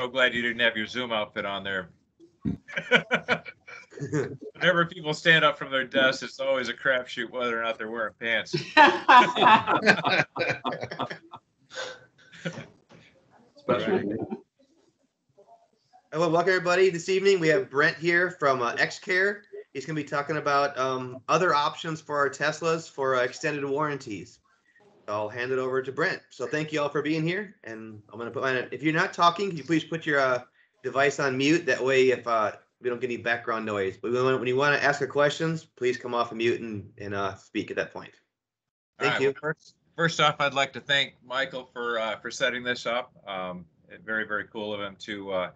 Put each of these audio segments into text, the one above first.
so glad you didn't have your Zoom outfit on there. Whenever people stand up from their desks, it's always a crapshoot whether or not they're wearing pants. Special. Hello, welcome everybody. This evening we have Brent here from uh, XCare. He's going to be talking about um, other options for our Teslas for uh, extended warranties. I'll hand it over to Brent. So thank you all for being here, and I'm going to put my. If you're not talking, can you please put your uh, device on mute? That way, if uh, we don't get any background noise. But when you want to ask a questions, please come off of mute and and uh, speak at that point. Thank All you. well, First, first off, I'd like to thank Michael for, uh, for setting this up. Um, very, very cool of him to, uh,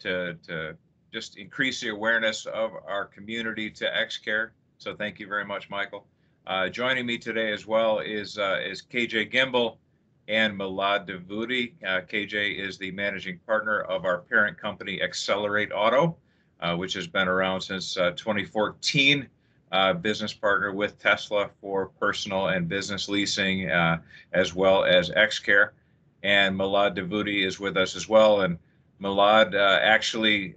to, to just increase the awareness of our community to X Care. So thank you very much, Michael. Uh, joining me today as well is, uh, is KJ Gimbel and Milad Davudi. Uh, KJ is the managing partner of our parent company Xcelerate Auto, uh, which has been around since, uh, 2014 uh, business partner with Tesla for personal and business leasing, as well as XCare. And Milad Davudi is with us as well. And Milad actually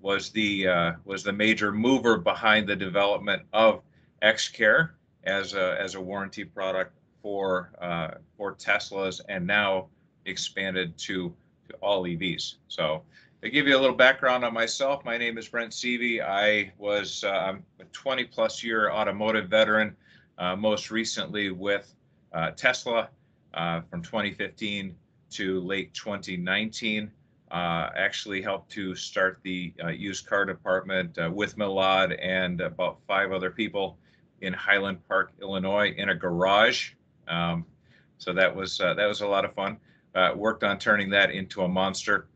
was the was the major mover behind the development of XCare as a as a warranty product for uh, for Teslas, and now expanded to to all EVs. So to give you a little background on myself, my name is Brent Seavey. I was uh, I'm a 20 plus year automotive veteran, uh, most recently with uh, Tesla uh, from 2015 to late 2019. Uh, actually helped to start the used car department with Milad and about five other people in Highland Park, Illinois, in a garage. Um, so that was uh, that was a lot of fun. Uh, worked on turning that into a monster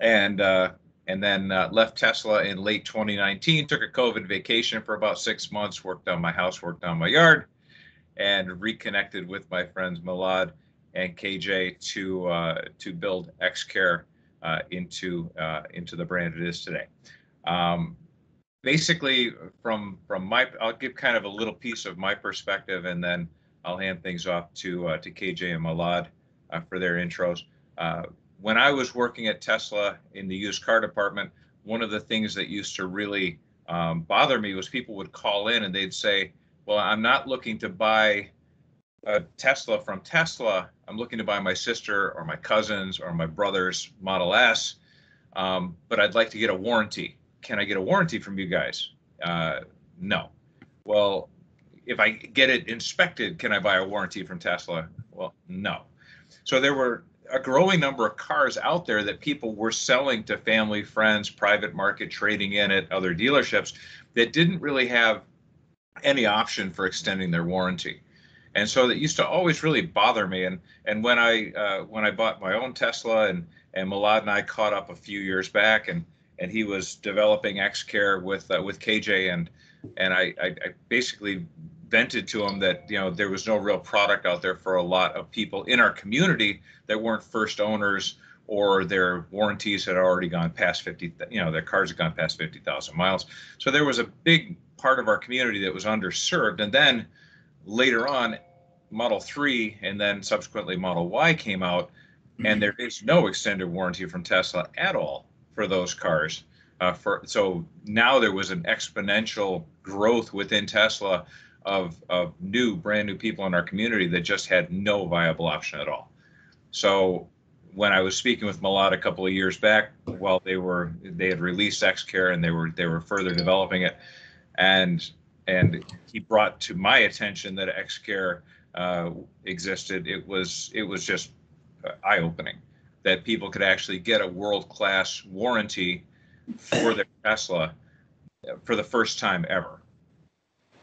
and uh, and then uh, left Tesla in late 2019. Took a COVID vacation for about six months. Worked on my house, worked on my yard, and reconnected with my friends Milad and KJ to uh, to build XCare uh, into into the brand it is today. Um, basically, from from my, I'll give kind of a little piece of my perspective, and then I'll hand things off to uh, to KJ and Milad uh, for their intros. Uh, when I was working at Tesla in the used car department, one of the things that used to really um, bother me was people would call in and they'd say, "Well, I'm not looking to buy a Tesla from Tesla. I'm looking to buy my sister or my cousins or my brother's Model S, um, but I'd like to get a warranty. Can I get a warranty from you guys? Uh, no. Well, if I get it inspected, can I buy a warranty from Tesla? Well, no. So there were a growing number of cars out there that people were selling to family, friends, private market, trading in at other dealerships that didn't really have any option for extending their warranty. And so that used to always really bother me. And and when I uh, when I bought my own Tesla and and Milad and I caught up a few years back and and he was developing XCare with uh, with KJ and and I, I, I basically vented to him that you know there was no real product out there for a lot of people in our community that weren't first owners or their warranties had already gone past 50 you know their cars had gone past 50,000 miles. So there was a big part of our community that was underserved and then later on model 3 and then subsequently model y came out and there is no extended warranty from tesla at all for those cars uh, for so now there was an exponential growth within tesla of, of new brand new people in our community that just had no viable option at all so when I was speaking with Milad a couple of years back, while they were they had released XCare and they were they were further developing it, and and he brought to my attention that XCare uh, existed. It was it was just eye opening that people could actually get a world class warranty for their Tesla for the first time ever.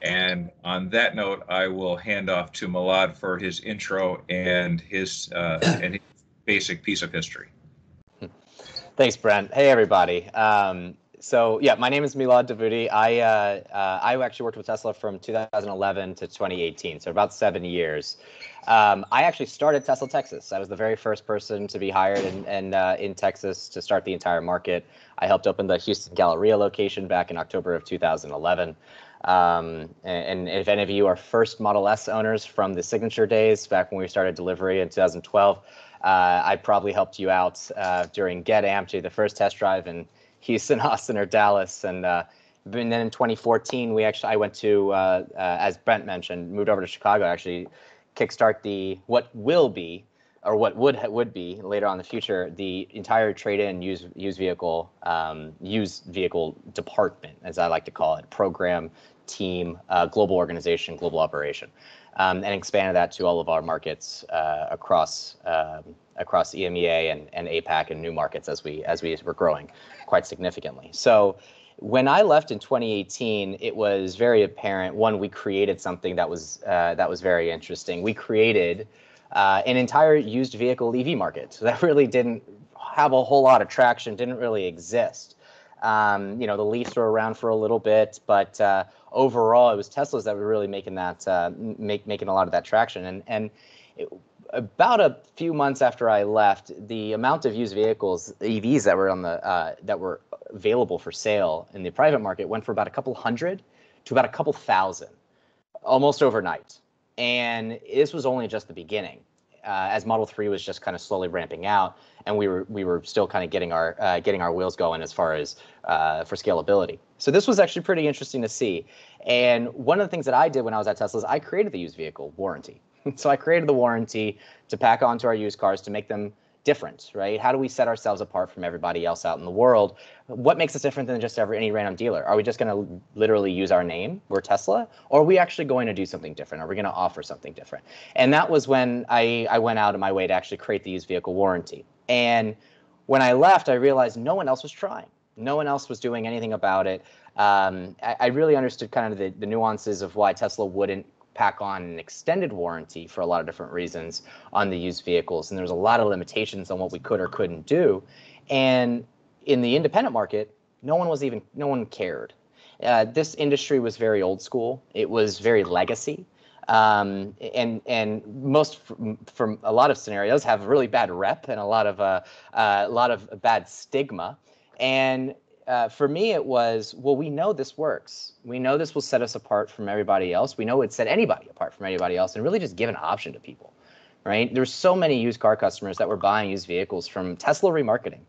And on that note, I will hand off to Milad for his intro and his uh, and his basic piece of history. Thanks, Brent. Hey, everybody. Um, so yeah, my name is Milad Davudi. I uh, uh, I actually worked with Tesla from 2011 to 2018, so about seven years. Um, I actually started Tesla Texas. I was the very first person to be hired in in, uh, in Texas to start the entire market. I helped open the Houston Galleria location back in October of 2011. Um, and, and, if any of you are first Model S owners from the signature days, back when we started delivery in 2012, Uh, I probably helped you out uh, during Get Amped, the first test drive in Houston, Austin, or Dallas, and uh, and then in 2014, we actually I went to, uh, uh, as Brent mentioned, moved over to Chicago. Actually, kickstart the what will be or what would would be later on in the future the entire trade-in use used vehicle um, used vehicle department, as I like to call it, program team, uh, global organization, global operation, um, and expanded that to all of our markets uh, across um, across EMEA and, and APAC and new markets as we as we were growing quite significantly. So when I left in 2018, it was very apparent. One, we created something that was uh, that was very interesting. We created uh, an entire used vehicle EV market that really didn't have a whole lot of traction, didn't really exist. Um, you know, the Leafs were around for a little bit, but uh, overall, it was Teslas that were really making that uh, make making a lot of that traction. And and it, about a few months after I left, the amount of used vehicles, EVs that were on the uh, that were available for sale in the private market went from about a couple hundred to about a couple thousand, almost overnight. And this was only just the beginning, uh, as Model Three was just kind of slowly ramping out, and we were we were still kind of getting our uh, getting our wheels going as far as uh, for scalability. So this was actually pretty interesting to see. And one of the things that I did when I was at Tesla is I created the used vehicle warranty. so I created the warranty to pack onto our used cars to make them different, right? How do we set ourselves apart from everybody else out in the world? What makes us different than just every any random dealer? Are we just going to literally use our name? We're Tesla, or are we actually going to do something different? Are we going to offer something different? And that was when I I went out of my way to actually create the used vehicle warranty. And when I left, I realized no one else was trying. No one else was doing anything about it. Um, I, I, really understood kind of the, the nuances of why Tesla wouldn't pack on an extended warranty for a lot of different reasons on the used vehicles. And there's a lot of limitations on what we could or couldn't do. And in the independent market, no one was even, no one cared. Uh, this industry was very old school. It was very legacy. Um, and and most from, from, a lot of scenarios have a really bad rep and a lot of uh, uh, a lot of bad stigma. And uh, for me, it was, well, we know this works. We know this will set us apart from everybody else. We know it set anybody apart from anybody else and really just give an option to people, right? There's so many used car customers that were buying used vehicles from Tesla remarketing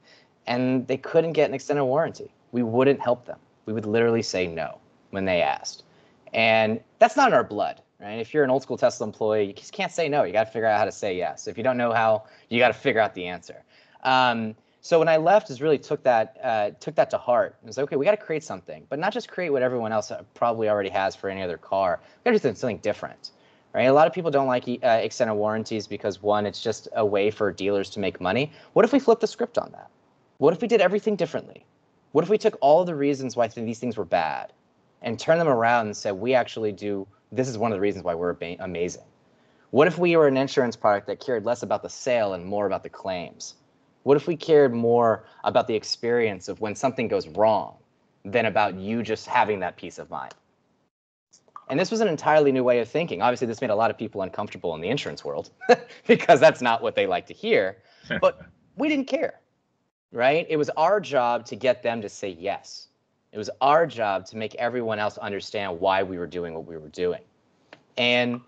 and they couldn't get an extended warranty. We wouldn't help them. We would literally say no when they asked. And that's not in our blood, right? If you're an old school Tesla employee, you just can't say no. You got to figure out how to say yes. If you don't know how, you got to figure out the answer. Um, so when I left, is really took that uh, took that to heart. It was like, okay, we got to create something, but not just create what everyone else probably already has for any other car. We got to do something different, right? A lot of people don't like uh, extended warranties because one, it's just a way for dealers to make money. What if we flipped the script on that? What if we did everything differently? What if we took all the reasons why these things were bad and turned them around and said, we actually do, this is one of the reasons why we're amazing. What if we were an insurance product that cared less about the sale and more about the claims? What if we cared more about the experience of when something goes wrong than about you just having that peace of mind? And this was an entirely new way of thinking. Obviously, this made a lot of people uncomfortable in the insurance world because that's not what they like to hear. But we didn't care, right? It was our job to get them to say yes. It was our job to make everyone else understand why we were doing what we were doing. And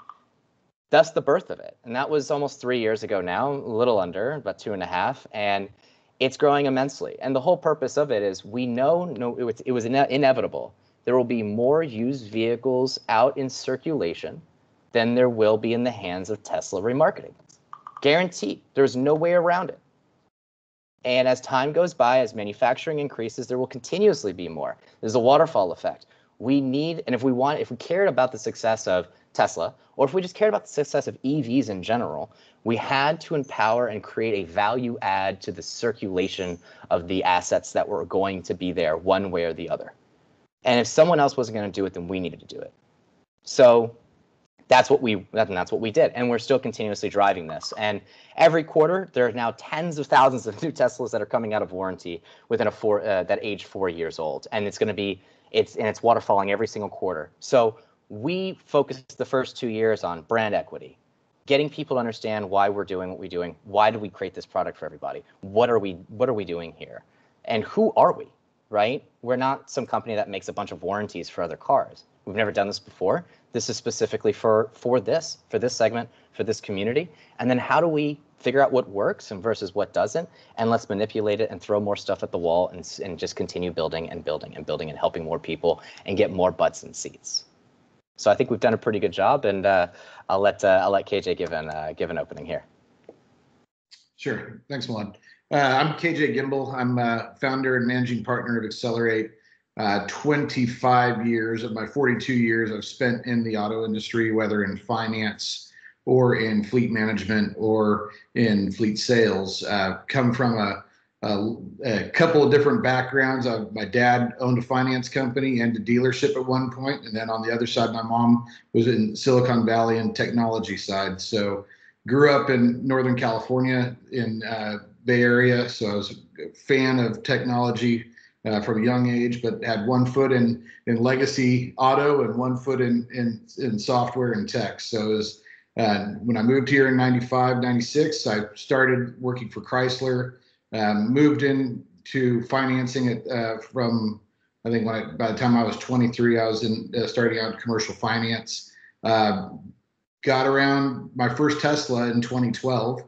that's the birth of it. And that was almost three years ago now, a little under, about two and a half. And it's growing immensely. And the whole purpose of it is we know no, it was, it was ine- inevitable. There will be more used vehicles out in circulation than there will be in the hands of Tesla remarketing. Guaranteed. There's no way around it. And as time goes by, as manufacturing increases, there will continuously be more. There's a waterfall effect. We need, and if we want, if we cared about the success of Tesla, or if we just cared about the success of EVs in general, we had to empower and create a value add to the circulation of the assets that were going to be there one way or the other. And if someone else wasn't going to do it, then we needed to do it. So that's what we that's what we did and we're still continuously driving this and every quarter there are now tens of thousands of new teslas that are coming out of warranty within a four uh, that age four years old and it's going to be it's and it's waterfalling every single quarter so we focused the first two years on brand equity, getting people to understand why we're doing what we're doing. Why did we create this product for everybody? What are we What are we doing here? And who are we? Right? We're not some company that makes a bunch of warranties for other cars. We've never done this before. This is specifically for for this for this segment for this community. And then how do we figure out what works and versus what doesn't, and let's manipulate it and throw more stuff at the wall and, and just continue building and building and building and helping more people and get more butts and seats. So I think we've done a pretty good job, and uh, I'll let uh, I'll let KJ give an uh, give an opening here. Sure. Thanks, Milad. Uh, I'm KJ Gimbel. I'm founder and managing partner of Xcelerate. Uh, 25 years of my 42 years I've spent in the auto industry, whether in finance or in fleet management or in fleet sales. Uh, come from a, a, a couple of different backgrounds. Uh, my dad owned a finance company and a dealership at one point, and then on the other side, my mom was in Silicon Valley and technology side. So grew up in Northern California in uh, Bay Area, so I was a fan of technology uh, from a young age, but had one foot in in legacy auto and one foot in in, in software and tech. So was, uh, when I moved here in 95, 96, I started working for Chrysler, um, moved into financing it uh, from, I think when I, by the time I was 23, I was in uh, starting out in commercial finance. Uh, got around my first Tesla in 2012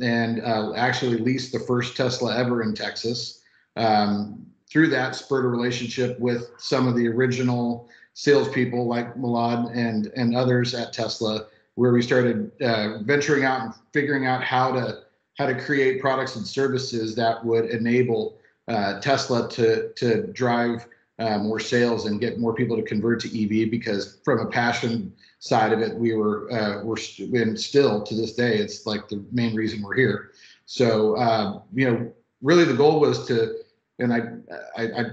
and uh, actually leased the first Tesla ever in Texas. Um, through that, spurred a relationship with some of the original salespeople like Milad and and others at Tesla, where we started uh, venturing out and figuring out how to how to create products and services that would enable uh, Tesla to to drive uh, more sales and get more people to convert to EV. Because from a passion side of it, we were uh, we're st- and still to this day, it's like the main reason we're here. So uh, you know, really the goal was to, and I, I I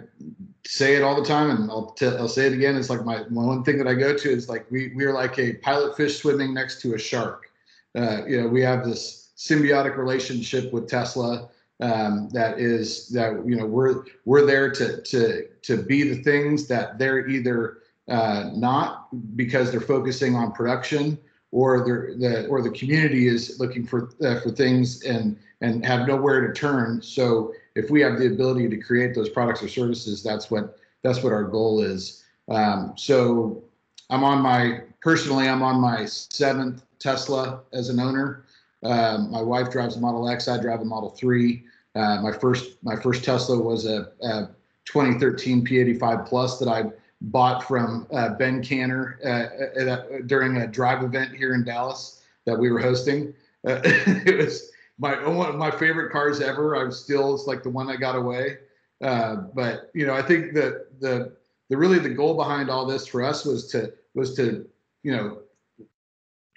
say it all the time, and I'll t- I'll say it again. It's like my, one thing that I go to is like we we are like a pilot fish swimming next to a shark. Uh, you know, we have this symbiotic relationship with Tesla um, that is that you know we're we're there to to to be the things that they're either uh, not because they're focusing on production or the or the community is looking for uh, for things and and have nowhere to turn. So if we have the ability to create those products or services, that's what that's what our goal is. Um, so I'm on my personally, I'm on my seventh Tesla as an owner. Um, my wife drives a Model X. I drive a Model Three. Uh, my first my first Tesla was a, a 2013 P85 Plus that I bought from uh, Ben Canner uh, at a, during a drive event here in Dallas that we were hosting. Uh, it was my one of my favorite cars ever. I'm still it's like the one that got away. Uh, but you know, I think that the the really the goal behind all this for us was to was to you know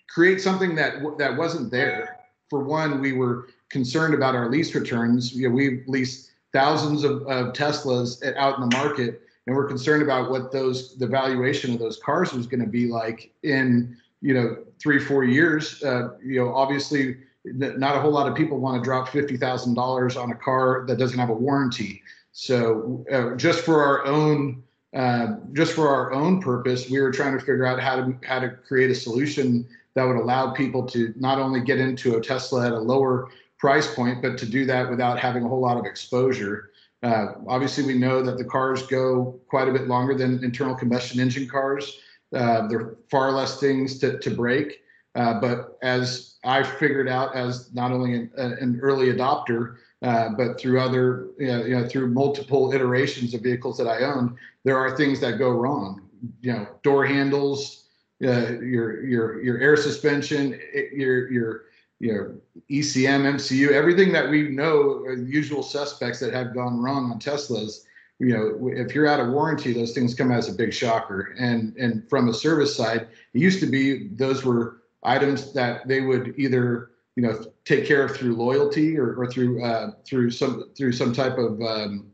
create something that that wasn't there. For one, we were concerned about our lease returns. You know, we leased thousands of, of Teslas out in the market, and we're concerned about what those the valuation of those cars was going to be like in you know three four years. Uh, you know, obviously, not a whole lot of people want to drop fifty thousand dollars on a car that doesn't have a warranty. So, uh, just for our own uh, just for our own purpose, we were trying to figure out how to how to create a solution that would allow people to not only get into a Tesla at a lower price point, but to do that without having a whole lot of exposure. Uh, obviously, we know that the cars go quite a bit longer than internal combustion engine cars. Uh, there are far less things to, to break. Uh, but as I figured out, as not only an, an early adopter, uh, but through other, you know, you know, through multiple iterations of vehicles that I own, there are things that go wrong. You know, door handles, uh, your your your air suspension, your your your ECM, MCU, everything that we know are usual suspects that have gone wrong on Teslas. You know, if you're out of warranty, those things come as a big shocker. And and from a service side, it used to be those were items that they would either you know take care of through loyalty or, or through uh, through some through some type of um,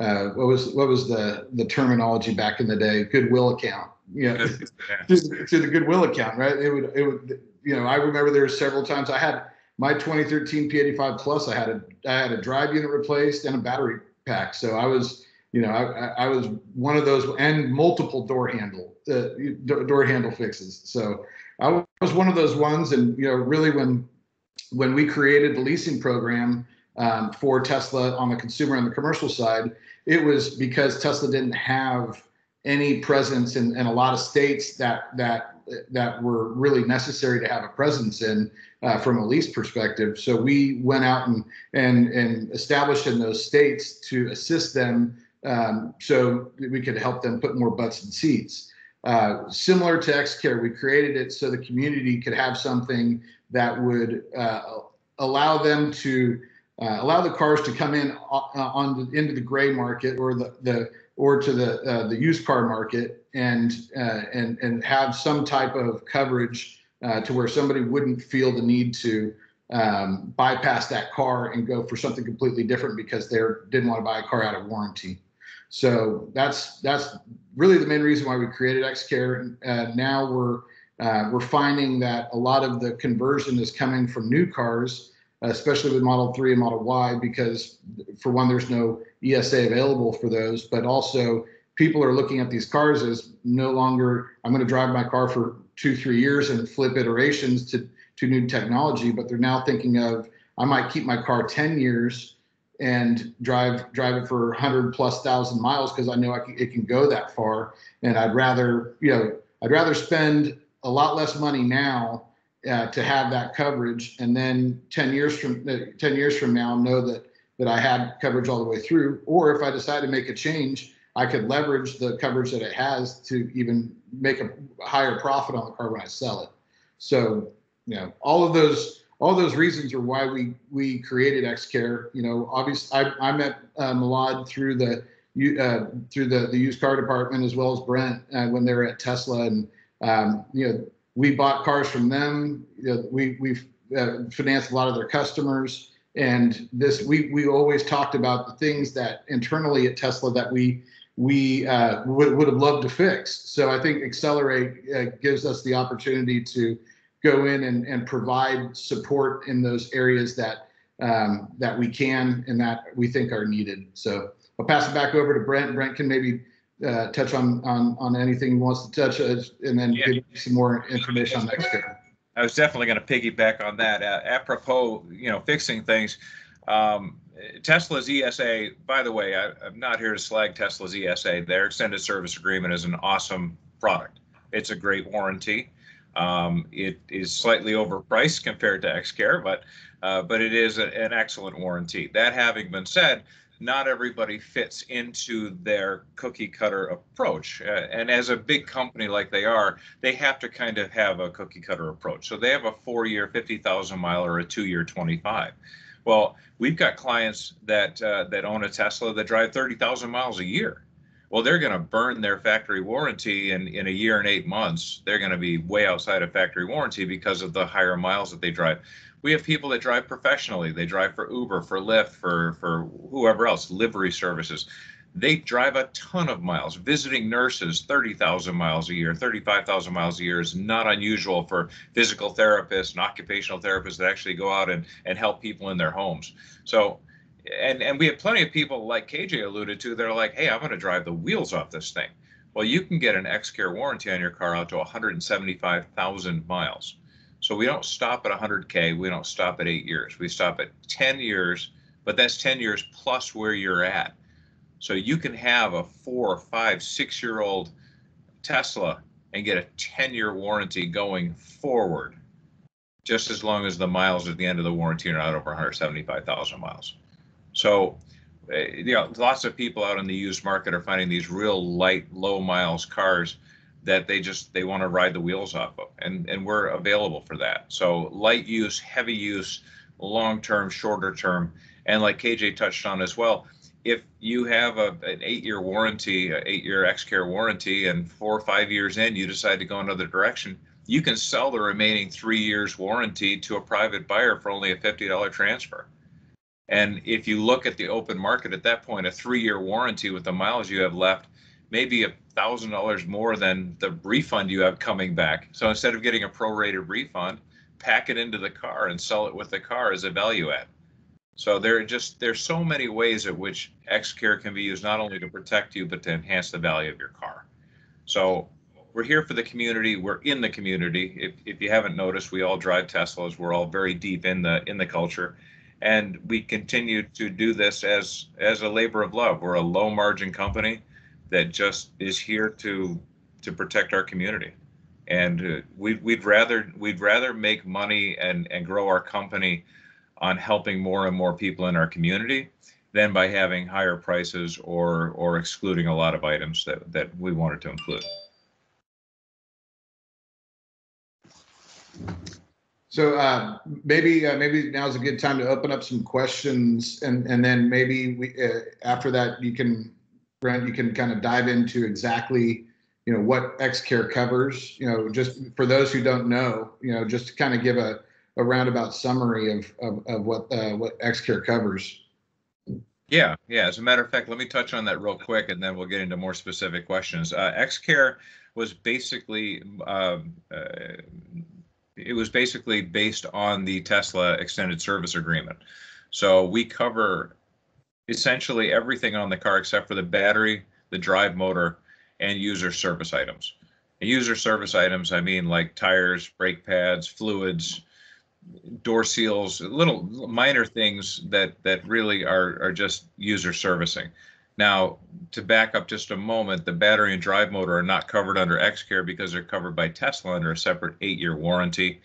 uh, what was what was the the terminology back in the day goodwill account you know to, to the goodwill account right it would it would you know i remember there were several times i had my 2013 p85 plus i had a i had a drive unit replaced and a battery pack. So i was you know i, I was one of those and multiple door handle uh, door handle fixes. So i was one of those ones and you know really when when we created the leasing program um, for tesla on the consumer and the commercial side it was because tesla didn't have any presence in, in a lot of states that that that were really necessary to have a presence in uh, from a lease perspective. So we went out and and and established in those states to assist them um, so we could help them put more butts in seats. Uh, similar to XCare, we created it so the community could have something that would uh, allow them to uh, allow the cars to come in uh, on the, into the gray market or the, the or to the uh, the used car market and uh, and and have some type of coverage uh, to where somebody wouldn't feel the need to um, bypass that car and go for something completely different because they didn't want to buy a car out of warranty. So that's that's really the main reason why we created XCare. Uh, now we're uh, we're finding that a lot of the conversion is coming from new cars especially with Model 3 and Model Y, because for one, there's no ESA available for those, but also people are looking at these cars as no longer, I'm going to drive my car for two, three years and flip iterations to, to new technology, but they're now thinking of, I might keep my car 10 years and drive drive it for 100 plus thousand miles because I know I it can go that far. And I'd rather, you know, I'd rather spend a lot less money now uh, to have that coverage, and then 10 years from uh, 10 years from now, know that that I had coverage all the way through. Or if I decide to make a change, I could leverage the coverage that it has to even make a higher profit on the car when I sell it. So, you know, all of those all those reasons are why we we created XCare. You know, obviously, I, I met uh, Milad through the uh, through the the used car department as well as Brent uh, when they were at Tesla, and um, you know we bought cars from them. You know, we we've uh, financed a lot of their customers, and this we we always talked about the things that internally at Tesla that we we uh, would, would have loved to fix. So I think Xcelerate uh, gives us the opportunity to go in and, and provide support in those areas that um, that we can and that we think are needed. So I'll pass it back over to Brent. Brent can maybe uh, touch on, on on anything he wants to touch, uh, and then Yeah. give some more information on XCare. I was definitely going to piggyback on that. Uh, apropos, you know, fixing things. Um, Tesla's ESA, by the way, I, I'm not here to slag Tesla's ESA. Their extended service agreement is an awesome product. It's a great warranty. Um, it is slightly overpriced compared to XCare, but uh, but it is a, an excellent warranty. That having been said, not everybody fits into their cookie cutter approach. Uh, and as a big company like they are, they have to kind of have a cookie cutter approach. So they have a four year, 50,000 mile or a two year, 25. Well, we've got clients that uh, that own a Tesla that drive 30,000 miles a year. Well, they're going to burn their factory warranty in, in a year and eight months. They're going to be way outside of factory warranty because of the higher miles that they drive we have people that drive professionally. They drive for Uber, for Lyft, for for whoever else, livery services. They drive a ton of miles. Visiting nurses, 30,000 miles a year, 35,000 miles a year is not unusual for physical therapists and occupational therapists that actually go out and, and help people in their homes. So, and, and we have plenty of people like KJ alluded to, they're like, hey, I'm going to drive the wheels off this thing. Well, you can get an X-Care warranty on your car out to 175,000 miles. So we don't stop at 100K. We don't stop at eight years. We stop at 10 years, but that's 10 years plus where you're at. So you can have a four, five, six year old Tesla and get a 10 year warranty going forward, just as long as the miles at the end of the warranty are not over 175,000 miles. So, uh, you know, lots of people out in the used market are finding these real light, low miles cars that they just they want to ride the wheels off of and and we're available for that. So light use heavy use long term shorter term and like kj touched on as well if you have a, an eight year warranty an eight year xcare warranty and four or five years in you decide to go another direction you can sell the remaining three years warranty to a private buyer for only a $50 transfer. And if you look at the open market at that point a three year warranty with the miles you have left maybe a thousand dollars more than the refund you have coming back. So instead of getting a prorated refund, pack it into the car and sell it with the car as a value add. So there are just there's so many ways at which XCare can be used not only to protect you but to enhance the value of your car. So we're here for the community. We're in the community. If, if you haven't noticed, we all drive Teslas. We're all very deep in the in the culture, and we continue to do this as as a labor of love. We're a low margin company that just is here to to protect our community And uh, we'd, we'd rather we'd rather make money and, and grow our company on helping more and more people in our community than by having higher prices or or excluding a lot of items that, that we wanted to include. So uh, maybe uh, maybe now's a good time to open up some questions, and and then maybe we uh, after that you can Brent you can kind of dive into exactly you know what XCare covers. You know, just for those who don't know, you know, just to kind of give a, a roundabout summary of of, of what uh, what XCare covers. Yeah, yeah. As a matter of fact, let me touch on that real quick, and then we'll get into more specific questions. Uh, XCare was basically um, uh, it was basically based on the Tesla extended service agreement. So we cover essentially everything on the car except for the battery, the drive motor, and user service items. And user service items, I mean like tires, brake pads, fluids, door seals, little minor things that that really are are just user servicing. Now, to back up just a moment, the battery and drive motor are not covered under XCare because they're covered by Tesla under a separate eight-year warranty.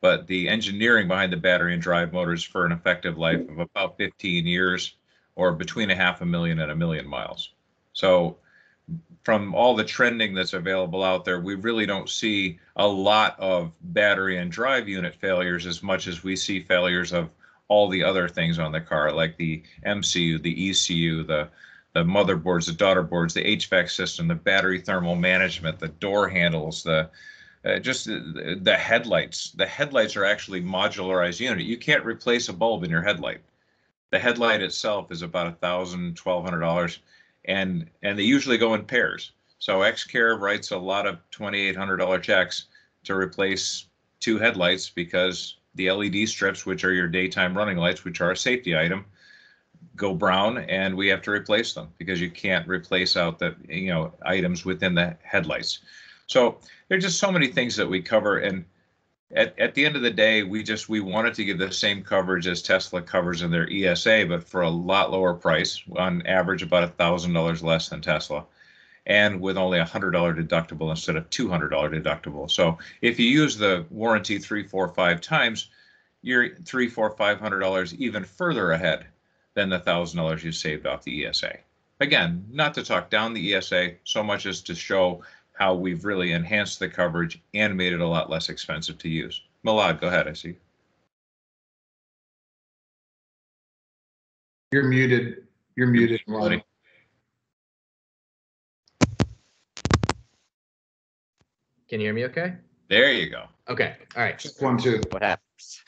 But the engineering behind the battery and drive motors for an effective life of about 15 years or between a half a million and a million miles. So from all the trending that's available out there, we really don't see a lot of battery and drive unit failures as much as we see failures of all the other things on the car, like the MCU, the ECU, the the motherboards, the daughter boards, the HVAC system, the battery thermal management, the door handles, the uh, just the, the, headlights. The headlights are actually modularized unit. You can't replace a bulb in your headlight. The headlight itself is about a thousand, twelve hundred dollars, and and they usually go in pairs. So XCare writes a lot of twenty eight hundred dollar checks to replace two headlights because the LED strips, which are your daytime running lights, which are a safety item, go brown and we have to replace them because you can't replace out the you know items within the headlights so there's just so many things that we cover and at, at the end of the day we just we wanted to give the same coverage as tesla covers in their esa but for a lot lower price on average about a thousand dollars less than tesla and with only a hundred dollar deductible instead of two hundred dollar deductible so if you use the warranty three four five times you're three four five hundred dollars even further ahead than the thousand dollars you saved off the ESA. Again, not to talk down the ESA so much as to show how we've really enhanced the coverage and made it a lot less expensive to use. Milad, go ahead. I see. You're muted. You're muted, Milad. Can you hear me okay? There you go. Okay. All right. Just one, two. What happens?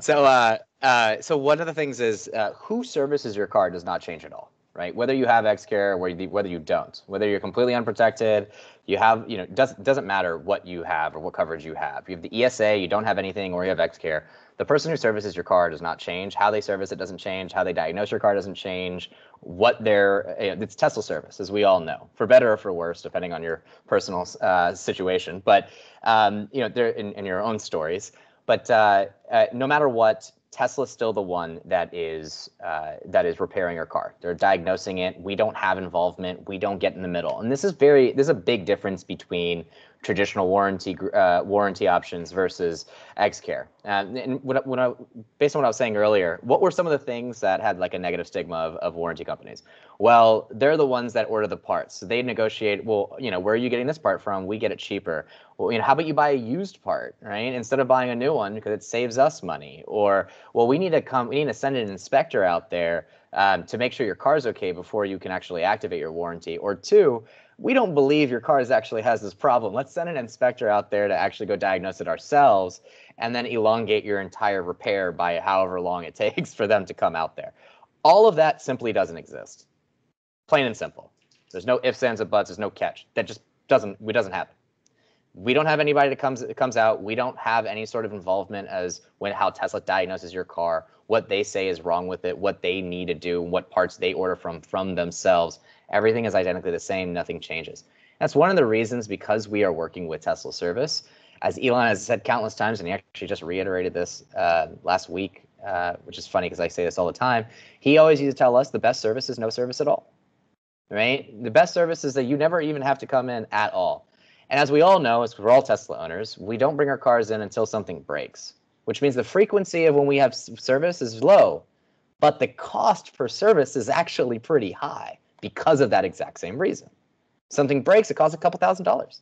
so, uh, uh, so one of the things is uh, who services your car does not change at all, right? Whether you have XCare or whether you don't, whether you're completely unprotected, you have, you know, does, doesn't matter what you have or what coverage you have. You have the ESA, you don't have anything, or you have XCare. The person who services your car does not change. How they service it doesn't change. How they diagnose your car doesn't change. What their it's Tesla service, as we all know, for better or for worse, depending on your personal uh, situation. But um, you know, they're in, in your own stories. But uh, uh, no matter what, Tesla's still the one that is uh, that is repairing your car. They're diagnosing it. We don't have involvement. We don't get in the middle. And this is very this is a big difference between traditional warranty uh, warranty options versus XCare. Uh, and when, when I, based on what I was saying earlier, what were some of the things that had like a negative stigma of, of warranty companies? Well, they're the ones that order the parts. So they negotiate. Well, you know, where are you getting this part from? We get it cheaper. Well, you know, how about you buy a used part, right? Instead of buying a new one because it saves us money. Or well, we need to come. We need to send an inspector out there um, to make sure your car's okay before you can actually activate your warranty. Or two, we don't believe your car actually has this problem. Let's send an inspector out there to actually go diagnose it ourselves and then elongate your entire repair by however long it takes for them to come out there. All of that simply doesn't exist. Plain and simple. There's no ifs, ands, or buts. There's no catch. That just doesn't, it doesn't happen. We don't have anybody that comes that comes out. We don't have any sort of involvement as when how Tesla diagnoses your car, what they say is wrong with it, what they need to do, what parts they order from from themselves Everything is identically the same, nothing changes. That's one of the reasons because we are working with Tesla service. As Elon has said countless times, and he actually just reiterated this uh, last week, uh, which is funny because I say this all the time. He always used to tell us the best service is no service at all. Right? The best service is that you never even have to come in at all. And as we all know, as we're all Tesla owners, we don't bring our cars in until something breaks, which means the frequency of when we have service is low, but the cost per service is actually pretty high because of that exact same reason. Something breaks, it costs a couple thousand dollars.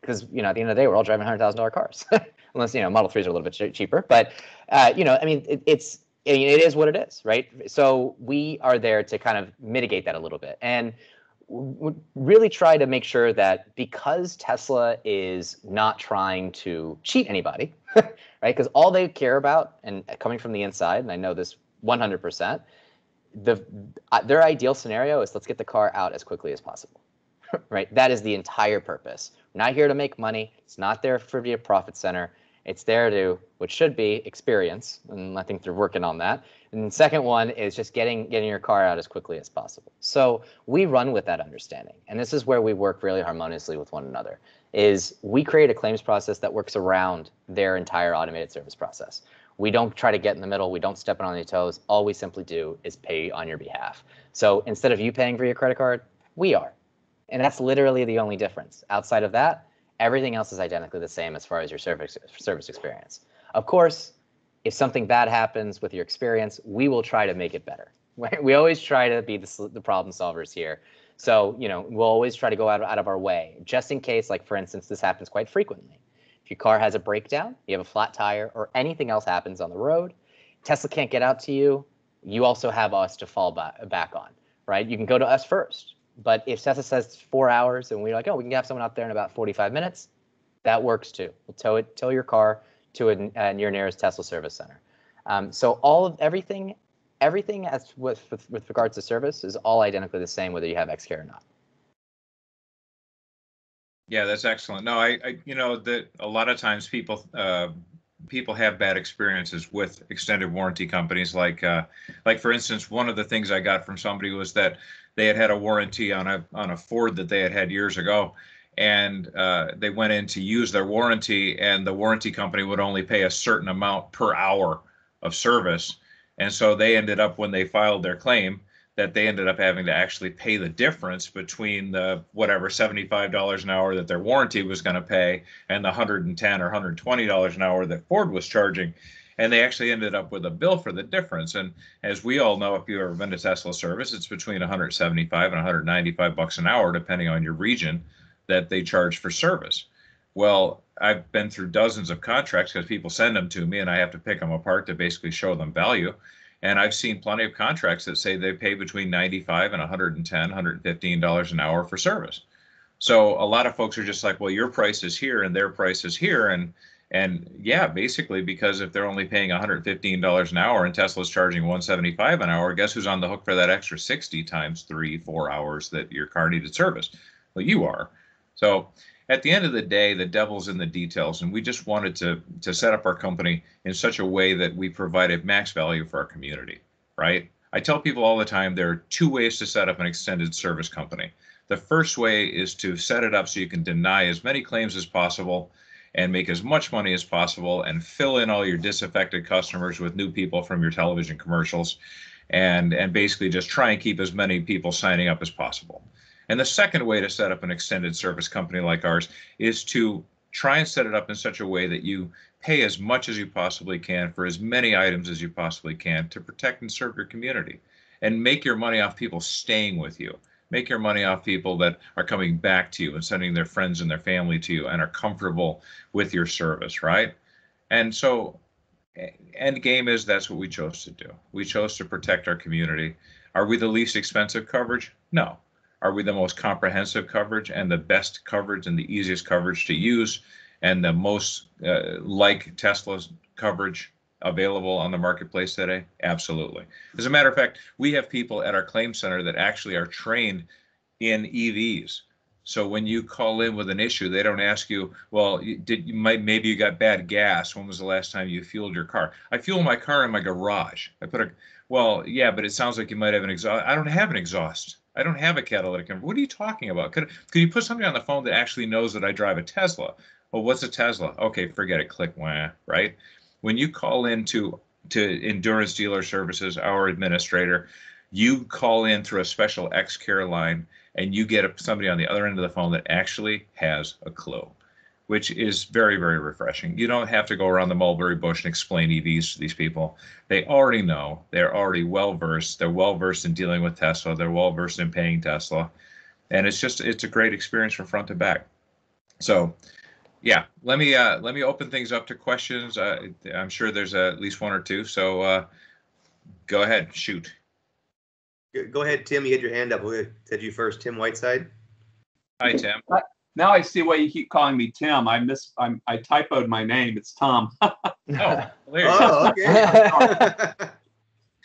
Because you know, at the end of the day, we're all driving hundred thousand dollar cars, unless you know Model Threes are a little bit chea- cheaper. But uh, you know, I mean, it, it's it is what it is, right? So we are there to kind of mitigate that a little bit and really try to make sure that because Tesla is not trying to cheat anybody, right? Because all they care about, and coming from the inside, and I know this 100%, the uh, their ideal scenario is let's get the car out as quickly as possible. right? That is the entire purpose. We're not here to make money. It's not there for be a profit center. It's there to, which should be experience, and I think they're working on that. And the second one is just getting getting your car out as quickly as possible. So we run with that understanding, and this is where we work really harmoniously with one another. Is we create a claims process that works around their entire automated service process. We don't try to get in the middle. We don't step on your toes. All we simply do is pay on your behalf. So instead of you paying for your credit card, we are, and that's literally the only difference. Outside of that, everything else is identically the same as far as your service service experience. Of course, if something bad happens with your experience, we will try to make it better. We always try to be the, the problem solvers here. So, you know, we'll always try to go out, out of our way, just in case, like for instance, this happens quite frequently. If your car has a breakdown, you have a flat tire, or anything else happens on the road, Tesla can't get out to you, you also have us to fall back, on, right? You can go to us first. But if Tesla says four hours and we're like, oh, we can have someone out there in about 45 minutes, that works too. We'll tow it, tow your car to a, uh, your nearest Tesla service center. Um, so all of everything, everything as with, with with regards to service is all identically the same whether you have XCare or not. Yeah, that's excellent. No, I, I, you know, that a lot of times people, uh, people have bad experiences with extended warranty companies. Like, uh, like for instance, one of the things I got from somebody was that they had had a warranty on a on a Ford that they had had years ago, and uh, they went in to use their warranty, and the warranty company would only pay a certain amount per hour of service, and so they ended up when they filed their claim that they ended up having to actually pay the difference between the whatever $75 an hour that their warranty was going to pay and the 110 or $120 an hour that Ford was charging. And they actually ended up with a bill for the difference. And as we all know, if you've ever been to Tesla service, it's between 175 and 195 bucks an hour, depending on your region, that they charge for service. Well, I've been through dozens of contracts because people send them to me and I have to pick them apart to basically show them value. And I've seen plenty of contracts that say they pay between 95 and 110, 115 dollars an hour for service. So a lot of folks are just like, well, your price is here and their price is here, and and yeah, basically because if they're only paying 115 dollars an hour and Tesla's charging 175 an hour, guess who's on the hook for that extra 60 times three, four hours that your car needed service? Well, you are. So at the end of the day, the devil's in the details, and we just wanted to to set up our company in such a way that we provided max value for our community, right? I tell people all the time there are two ways to set up an extended service company. The first way is to set it up so you can deny as many claims as possible and make as much money as possible and fill in all your disaffected customers with new people from your television commercials and and basically just try and keep as many people signing up as possible. And the second way to set up an extended service company like ours is to try and set it up in such a way that you pay as much as you possibly can for as many items as you possibly can to protect and serve your community and make your money off people staying with you. Make your money off people that are coming back to you and sending their friends and their family to you and are comfortable with your service, right? And so end game is that's what we chose to do. We chose to protect our community. Are we the least expensive coverage? No. Are we the most comprehensive coverage and the best coverage and the easiest coverage to use and the most uh, like Tesla's coverage available on the marketplace today? Absolutely. As a matter of fact, we have people at our claim center that actually are trained in EVs. So when you call in with an issue, they don't ask you, well, did you might maybe you got bad gas? When was the last time you fueled your car? I fuel my car in my garage. I put a well, yeah, but it sounds like you might have an exhaust. I don't have an exhaust. I don't have a catalytic converter. What are you talking about? Could could you put somebody on the phone that actually knows that I drive a Tesla? Well, what's a Tesla? Okay, forget it. Click wah, right? When you call into to Endurance Dealer Services, our administrator, you call in through a special X Care line and you get somebody on the other end of the phone that actually has a clue, which is very, very refreshing. You don't have to go around the mulberry bush and explain EVs to these people. They already know. They're already well versed. They're well versed in dealing with Tesla. They're well versed in paying Tesla, and it's just it's a great experience from front to back. So, yeah, let me uh, let me open things up to questions. Uh, I'm sure there's uh, at least one or two. So, uh, go ahead, shoot. Go- Go ahead, Tim. You had your hand up. We said you first, Tim Whiteside. Hi, Tim. Now I see why you keep calling me Tim. I miss, I'm, I typoed my name. It's Tom. Oh, there you go. Oh, okay.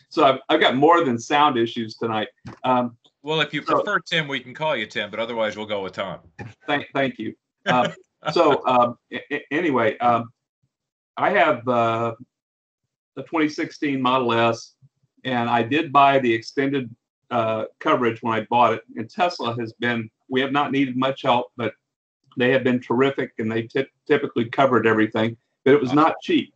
So I've, I've got more than sound issues tonight. Um, Well, if you So- prefer Tim, we can call you Tim, but otherwise we'll go with Tom. thank, thank you. Um, so um, a- a- anyway, um, I have uh, the 2016 Model S, and I did buy the extended uh, coverage when I bought it. And Tesla has been, we have not needed much help, but they have been terrific, and they typ- typically covered everything. But it was not cheap,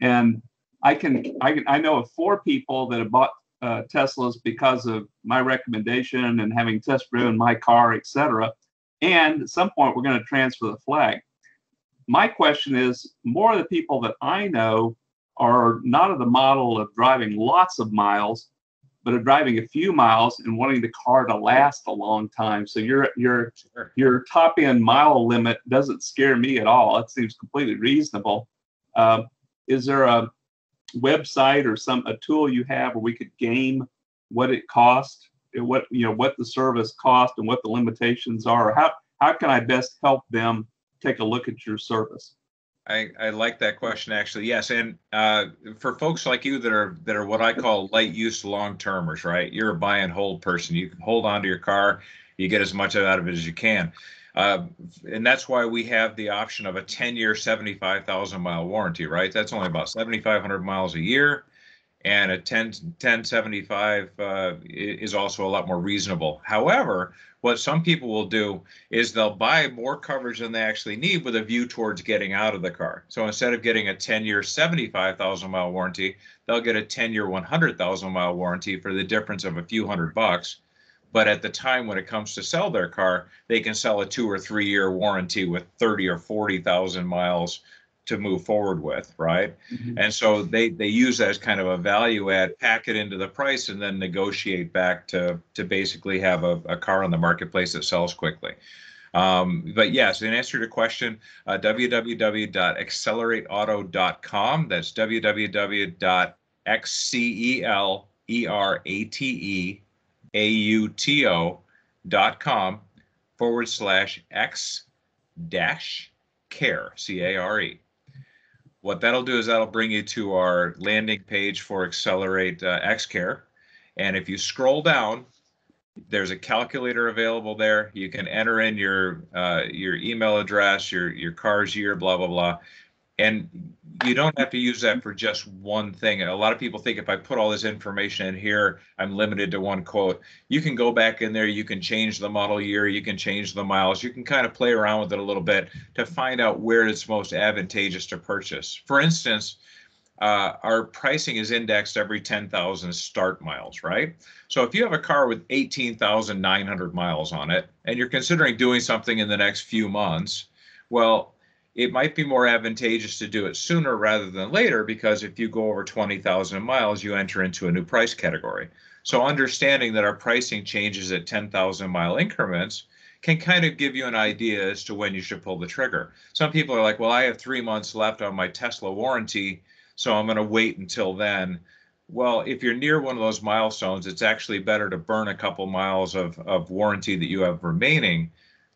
and I can, I can, I know of four people that have bought uh, Teslas because of my recommendation and having test driven my car, et cetera. And at some point, we're going to transfer the flag. My question is more of the people that I know are not of the model of driving lots of miles, but of driving a few miles and wanting the car to last a long time. So your your your top end mile limit doesn't scare me at all. It seems completely reasonable. Um, is there a website or some a tool you have where we could game what it cost, what you know what the service cost and what the limitations are? How how can I best help them take a look at your service? I, I like that question actually. Yes, and uh, for folks like you that are that are what I call light use long termers, right? You're a buy and hold person. You can hold on to your car, you get as much out of it as you can, uh, and that's why we have the option of a 10 year, 75,000 mile warranty, right? That's only about 7,500 miles a year, and a 10 1075 uh, is also a lot more reasonable. However, what some people will do is they'll buy more coverage than they actually need with a view towards getting out of the car. So instead of getting a 10 year, 75,000 mile warranty, they'll get a 10 year, 100,000 mile warranty for the difference of a few hundred bucks. But at the time when it comes to sell their car, they can sell a two or three year warranty with 30 or 40,000 miles to move forward with, right? And so they they use that as kind of a value add, pack it into the price, and then negotiate back to to basically have a, a car on the marketplace that sells quickly. Um, but yes, in answer to your question, uh, www.xcelerateauto.com. That's www.xcelerate.auto.com forward slash x dash care, C A R E. What that'll do is that'll bring you to our landing page for Xcelerate uh, XCare. And if you scroll down, there's a calculator available there. You can enter in your uh, your email address, your your car's year, blah blah blah, and you don't have to use that for just one thing. A lot of people think if I put all this information in here, I'm limited to one quote. You can go back in there, you can change the model year, you can change the miles, you can kind of play around with it a little bit to find out where it's most advantageous to purchase. For instance, uh, our pricing is indexed every 10,000 start miles, right? So if you have a car with 18,900 miles on it and you're considering doing something in the next few months, well, it might be more advantageous to do it sooner rather than later because if you go over 20,000 miles, you enter into a new price category. So understanding that our pricing changes at 10,000 mile increments can kind of give you an idea as to when you should pull the trigger. Some people are like, well, I have three months left on my Tesla warranty, so I'm going to wait until then. Well, if you're near one of those milestones, it's actually better to burn a couple miles of, of warranty that you have remaining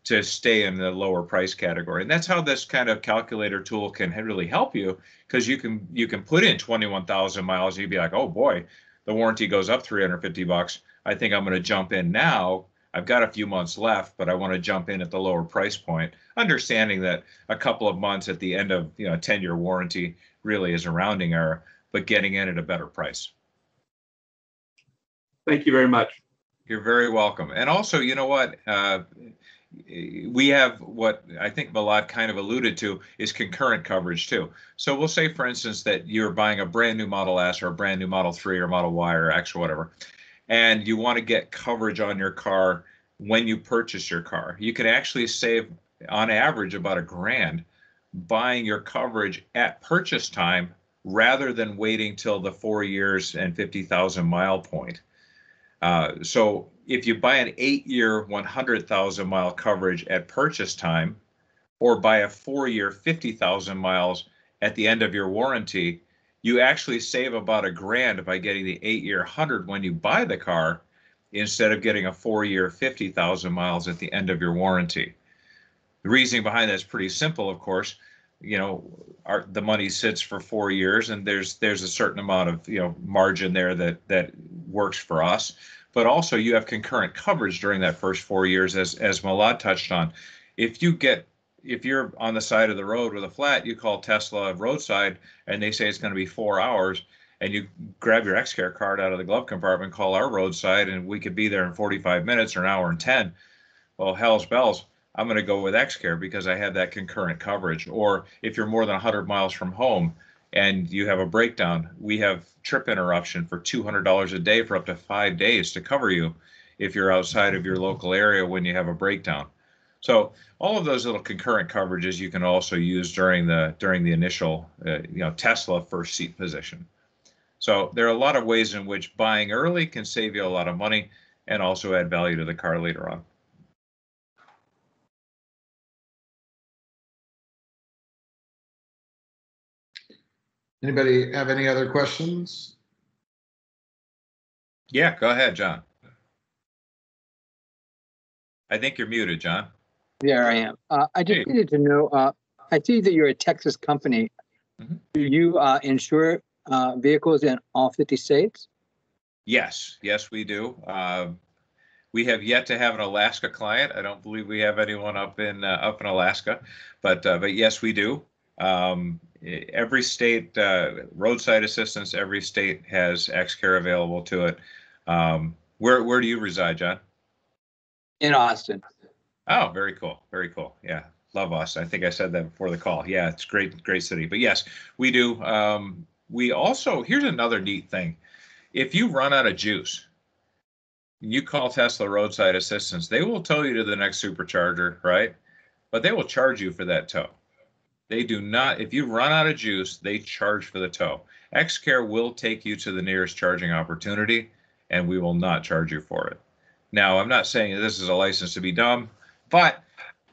to stay in the lower price category. And that's how this kind of calculator tool can really help you because you can you can put in 21,000 miles and you'd be like, "Oh boy, the warranty goes up 350 bucks. I think I'm going to jump in now. I've got a few months left, but I want to jump in at the lower price point, understanding that a couple of months at the end of, you know, a 10-year warranty really is a rounding error, but getting in at a better price. Thank you very much. You're very welcome. And also, you know what? Uh, we have what I think Milad kind of alluded to is concurrent coverage too. So we'll say, for instance, that you're buying a brand new Model S or a brand new Model 3 or Model Y or X or whatever, and you want to get coverage on your car when you purchase your car. You can actually save on average about a grand buying your coverage at purchase time rather than waiting till the four years and 50,000 mile point. Uh, so if you buy an eight year, 100,000 mile coverage at purchase time, or buy a four year, 50,000 miles at the end of your warranty, you actually save about a grand by getting the eight year 100 when you buy the car instead of getting a four year, 50,000 miles at the end of your warranty. The reasoning behind that is pretty simple, of course. You know, our, the money sits for four years, and there's there's a certain amount of you know margin there that that works for us. But also, you have concurrent coverage during that first four years, as as Milad touched on. If you get if you're on the side of the road with a flat, you call Tesla roadside, and they say it's going to be four hours, and you grab your XCare card out of the glove compartment, call our roadside, and we could be there in 45 minutes or an hour and 10. Well, hell's bells. I'm going to go with XCare because I have that concurrent coverage. Or if you're more than 100 miles from home and you have a breakdown, we have trip interruption for $200 a day for up to five days to cover you if you're outside of your local area when you have a breakdown. So all of those little concurrent coverages you can also use during the during the initial uh, you know Tesla first seat position. So there are a lot of ways in which buying early can save you a lot of money and also add value to the car later on. Anybody have any other questions? Yeah, go ahead, John. I think you're muted, John. There I am. Uh, I just Hey. needed to know, uh, I see that you're a Texas company. Mhm. Do you, uh, insure, uh, vehicles in all fifty states? Yes, yes, we do. Um, we have yet to have an Alaska client. I don't believe we have anyone up in uh, up in Alaska, but uh, but yes, we do. Um, every state uh, roadside assistance. Every state has XCare available to it. Um, where where do you reside, John? In Austin. Oh, very cool. Very cool. Yeah. Love Austin. I think I said that before the call. Yeah, it's great, great city. But yes, we do. Um, we also, here's another neat thing. If you run out of juice, you call Tesla roadside assistance, they will tow you to the next supercharger, right? But they will charge you for that tow. They do not, if you run out of juice, they charge for the tow. XCare will take you to the nearest charging opportunity and we will not charge you for it. Now, I'm not saying this is a license to be dumb, but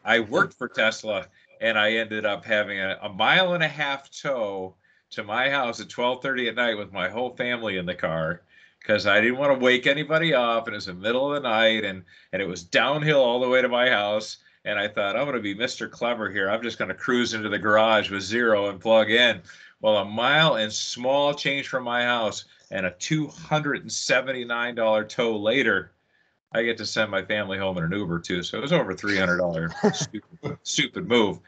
I worked for Tesla and I ended up having a, a mile and a half tow to my house at 12:30 at night with my whole family in the car because I didn't want to wake anybody up and it was the middle of the night and and it was downhill all the way to my house and I thought I'm going to be Mr. Clever here. I'm just going to cruise into the garage with zero and plug in. Well, a mile and small change from my house and a $279 tow later, I get to send my family home in an Uber too. So it was over $300 stupid, stupid move.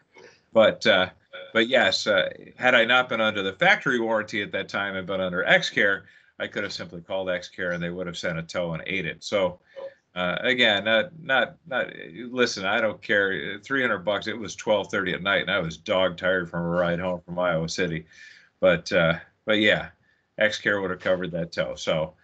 But uh, but yes, uh, had I not been under the factory warranty at that time and been under XCare, I could have simply called XCare and they would have sent a tow and ate it. So uh, again, not not not. Listen, I don't care. Three hundred bucks. It was twelve thirty at night, and I was dog tired from a ride home from Iowa City. But uh, but yeah, XCare would have covered that tow. So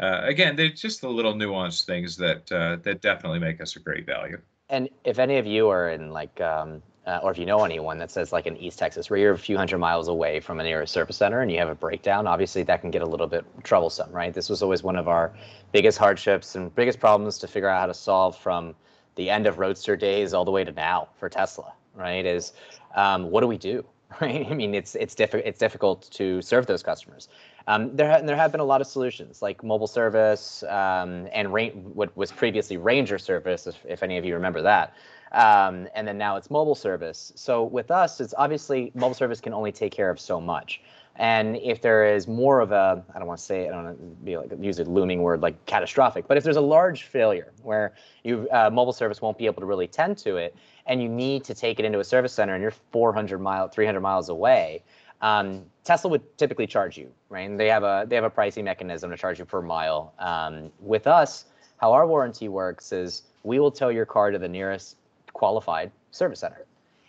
uh, again, they're just the little nuanced things that uh, that definitely make us a great value. And if any of you are in like, um, uh, or if you know anyone that says like in East Texas, where you're a few hundred miles away from a nearest service center and you have a breakdown, obviously that can get a little bit troublesome, right? This was always one of our biggest hardships and biggest problems to figure out how to solve from the end of Roadster days all the way to now for Tesla, right? Is um, what do we do? Right? I mean, it's it's difficult. It's difficult to serve those customers. Um, there, ha- there have been a lot of solutions like mobile service um, and ra- what was previously Ranger service, if, if any of you remember that. Um, and then now it's mobile service. So with us, it's obviously mobile service can only take care of so much. And if there is more of a, I don't want to say, I don't want to be like use a looming word like catastrophic, but if there's a large failure where you uh, mobile service won't be able to really tend to it, and you need to take it into a service center and you're 400 mile, 300 miles away, um, Tesla would typically charge you, right? And they have a they have a pricing mechanism to charge you per mile. Um, with us, how our warranty works is we will tow your car to the nearest qualified service center.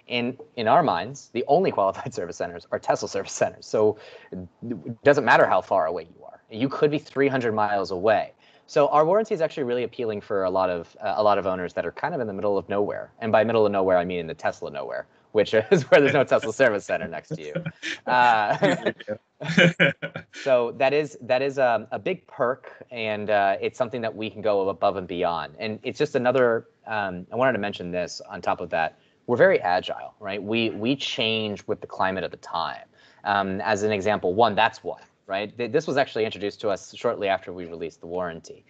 In in our minds, the only qualified service centers are Tesla service centers. So it doesn't matter how far away you are. You could be 300 miles away. So our warranty is actually really appealing for a lot of uh, a lot of owners that are kind of in the middle of nowhere, and by middle of nowhere I mean in the Tesla nowhere, which is where there's no Tesla service center next to you. Uh, so that is that is um, a big perk, and uh, it's something that we can go above and beyond. And it's just another. Um, I wanted to mention this on top of that. We're very agile, right? We we change with the climate of the time. Um, as an example, one that's why, right? Th- This was actually introduced to us shortly after we released the warranty,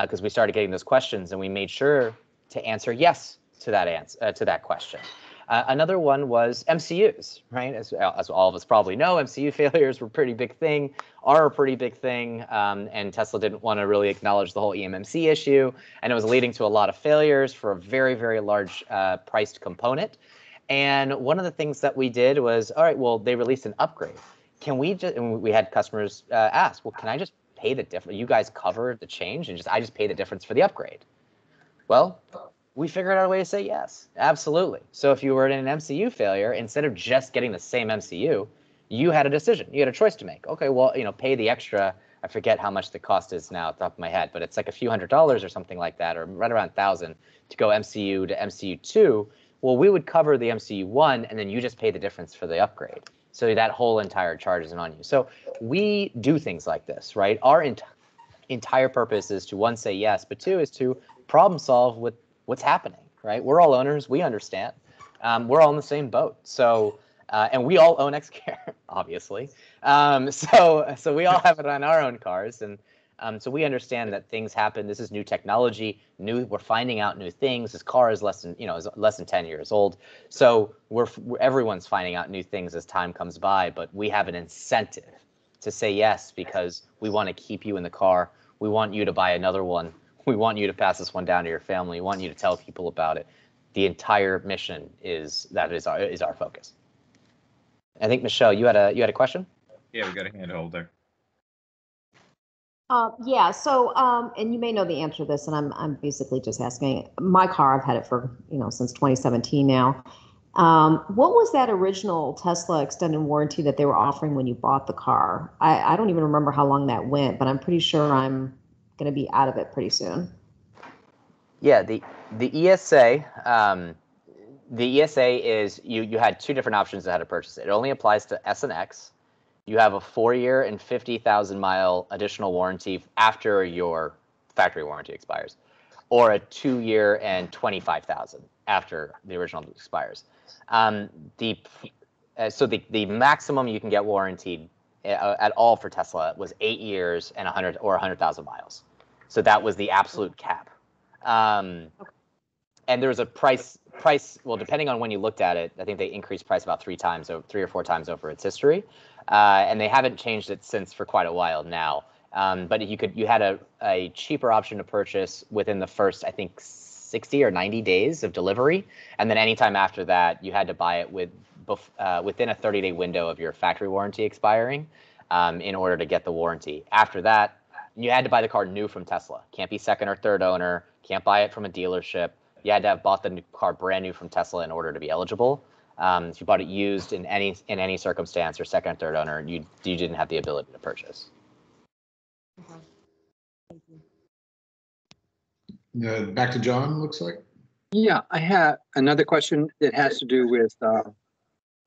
because we started getting those questions, and we made sure to answer yes to that answer uh, to that question. Uh, another one was MCUs, right? As, as all of us probably know, MCU failures were a pretty big thing, are a pretty big thing, um, and Tesla didn't want to really acknowledge the whole eMMC issue, and it was leading to a lot of failures for a very, very large uh, priced component. And one of the things that we did was, all right, well, they released an upgrade. Can we just? And we had customers uh, ask, well, can I just pay the difference? You guys cover the change, and just I just pay the difference for the upgrade. Well, we figured out a way to say yes, absolutely. So if you were in an MCU failure, instead of just getting the same MCU, you had a decision. You had a choice to make. Okay, well, you know, pay the extra. I forget how much the cost is now at the top of my head, but it's like a few hundred dollars or something like that, or right around thousand to go MCU to MCU two. Well, we would cover the MCU one, and then you just pay the difference for the upgrade. So that whole entire charge isn't on you. So we do things like this, right? Our ent- entire purpose is to one say yes, but two is to problem solve with what's happening, right? We're all owners. We understand. Um, we're all in the same boat. So, uh, and we all own XCare, obviously. Um, so, so we all have it on our own cars, and um, so we understand that things happen. This is new technology. New, we're finding out new things. This car is less than, you know, is less than 10 years old. So we're everyone's finding out new things as time comes by. But we have an incentive to say yes because we want to keep you in the car. We want you to buy another one we want you to pass this one down to your family. We want you to tell people about it. The entire mission is that is our is our focus. I think Michelle, you had a you had a question. Yeah, we got a handhold there. Uh, yeah, so, um, and you may know the answer to this, and I'm, I'm basically just asking, my car, I've had it for, you know, since 2017 now. Um, what was that original Tesla extended warranty that they were offering when you bought the car? I, I don't even remember how long that went, but I'm pretty sure I'm going to be out of it pretty soon. Yeah, the the ESA, um, the ESA is you you had two different options of how to purchase it. It only applies to S and X. You have a four-year and fifty thousand mile additional warranty after your factory warranty expires, or a two-year and twenty-five thousand after the original expires. Um, the uh, so the the maximum you can get warranted at all for Tesla was eight years and 100 or 100,000 miles. So that was the absolute cap. Um, and there was a price price. Well, depending on when you looked at it, I think they increased price about three times, or three or four times over its history, uh, and they haven't changed it since for quite a while now. Um, but you could you had a, a cheaper option to purchase within the first, I think, 60 or 90 days of delivery, and then anytime after that, you had to buy it with uh, within a 30 day window of your factory warranty expiring um, in order to get the warranty. After that, you had to buy the car new from Tesla. Can't be second or third owner. Can't buy it from a dealership. You had to have bought the new car brand new from Tesla in order to be eligible. Um, if you bought it used in any in any circumstance or second or third owner, you you didn't have the ability to purchase. Uh, back to John, looks like. Yeah, I have another question that has to do with uh,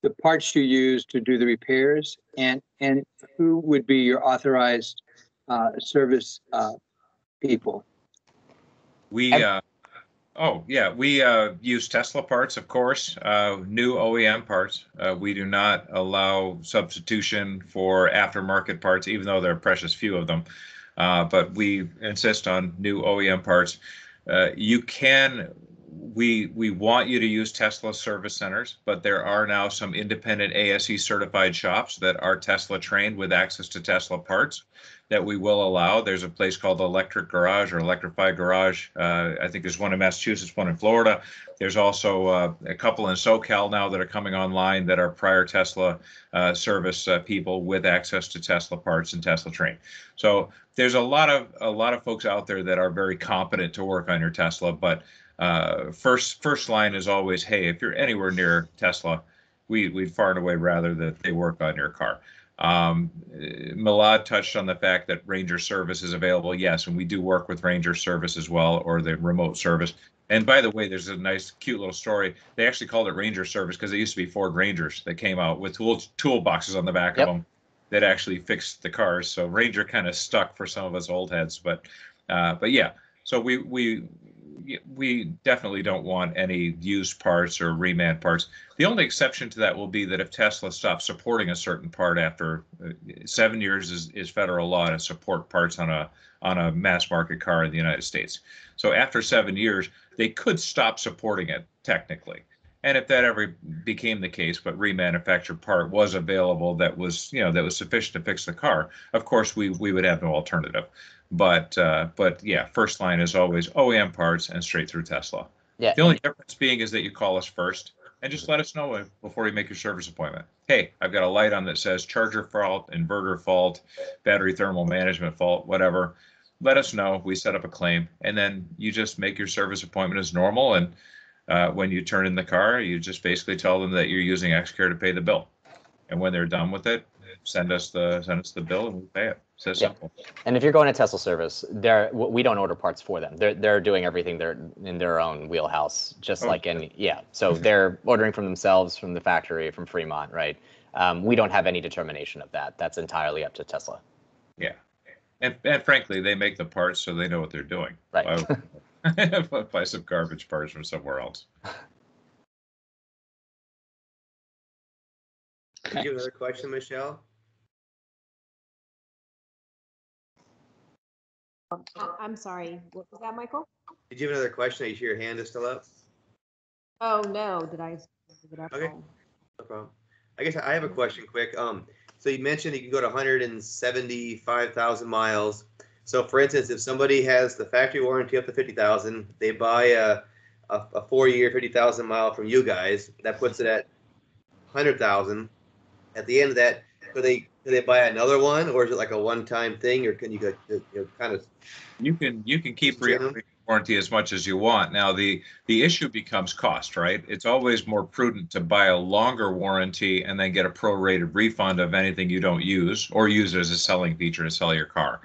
the parts you use to do the repairs and, and who would be your authorized uh, service uh, people? We, uh, oh, yeah, we uh, use Tesla parts, of course, uh, new OEM parts. Uh, we do not allow substitution for aftermarket parts, even though there are precious few of them. Uh, but we insist on new OEM parts. Uh, you can we we want you to use Tesla service centers, but there are now some independent ASE certified shops that are Tesla trained with access to Tesla parts that we will allow. There's a place called Electric Garage or Electrified Garage. Uh, I think there's one in Massachusetts, one in Florida. There's also uh, a couple in SoCal now that are coming online that are prior Tesla uh, service uh, people with access to Tesla parts and Tesla train. So there's a lot of a lot of folks out there that are very competent to work on your Tesla, but uh, first first line is always, hey, if you're anywhere near Tesla, we we'd far and away rather that they work on your car. Um, Milad touched on the fact that Ranger service is available. Yes, and we do work with Ranger service as well, or the remote service. And by the way, there's a nice, cute little story. They actually called it Ranger service because they used to be Ford Rangers that came out with tool toolboxes on the back Yep. of them that actually fixed the cars. So Ranger kind of stuck for some of us old heads, but uh, but yeah. So we we we definitely don't want any used parts or reman parts. The only exception to that will be that if Tesla stops supporting a certain part after uh, seven years is, is federal law to support parts on a on a mass market car in the United States. So after seven years, they could stop supporting it technically. And if that ever became the case, but remanufactured part was available that was, you know, that was sufficient to fix the car, of course we we would have no alternative. But uh, but yeah, first line is always OEM parts and straight through Tesla. Yeah. The only difference being is that you call us first and just let us know before you make your service appointment. Hey, I've got a light on that says charger fault, inverter fault, battery thermal management fault, whatever. Let us know. We set up a claim, and then you just make your service appointment as normal. And uh, when you turn in the car, you just basically tell them that you're using XCare to pay the bill. And when they're done with it, send us the send us the bill and we pay it. So Yeah. simple. And if you're going to Tesla service, they're we don't order parts for them. They're they're doing everything they're in their own wheelhouse, just Oh. like any yeah. So they're ordering from themselves, from the factory, from Fremont, right? Um, we don't have any determination of that. That's entirely up to Tesla. Yeah. And, and frankly, they make the parts so they know what they're doing. Right. Why buy some garbage parts from somewhere else. Did you have another question, Michelle? I'm sorry, what was that, Michael? Did you have another question? I see your hand is still up. Oh, no, did I? give it up? Okay. Oh. No problem. I guess I have a question quick. Um, so you mentioned you can go to 175,000 miles. So for instance, if somebody has the factory warranty up to 50,000, they buy a, a, a four-year 50,000 mile from you guys, that puts it at 100,000. At the end of that, could they, could they buy another one or is it like a one-time thing or can you go, you know, kind of, You can you can keep re- warranty as much as you want. Now the the issue becomes cost, right? It's always more prudent to buy a longer warranty and then get a prorated refund of anything you don't use or use it as a selling feature to sell your car.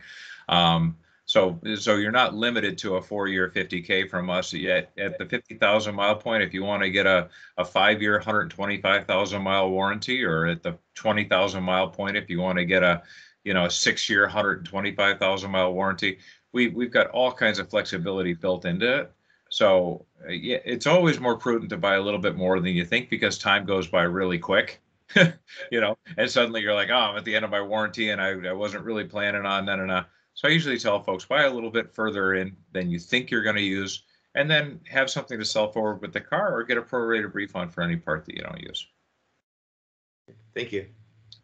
Um, so so you're not limited to a four year 50k from us yet at the 50,000 mile point. If you want to get a a five year 125,000 mile warranty, or at the 20,000 mile point, if you want to get a you know a six year 125,000 mile warranty we we've got all kinds of flexibility built into it. So uh, yeah, it's always more prudent to buy a little bit more than you think because time goes by really quick. you know, and suddenly you're like, oh, I'm at the end of my warranty and I, I wasn't really planning on that and. So I usually tell folks buy a little bit further in than you think you're going to use, and then have something to sell forward with the car or get a prorated refund for any part that you don't use. thank you.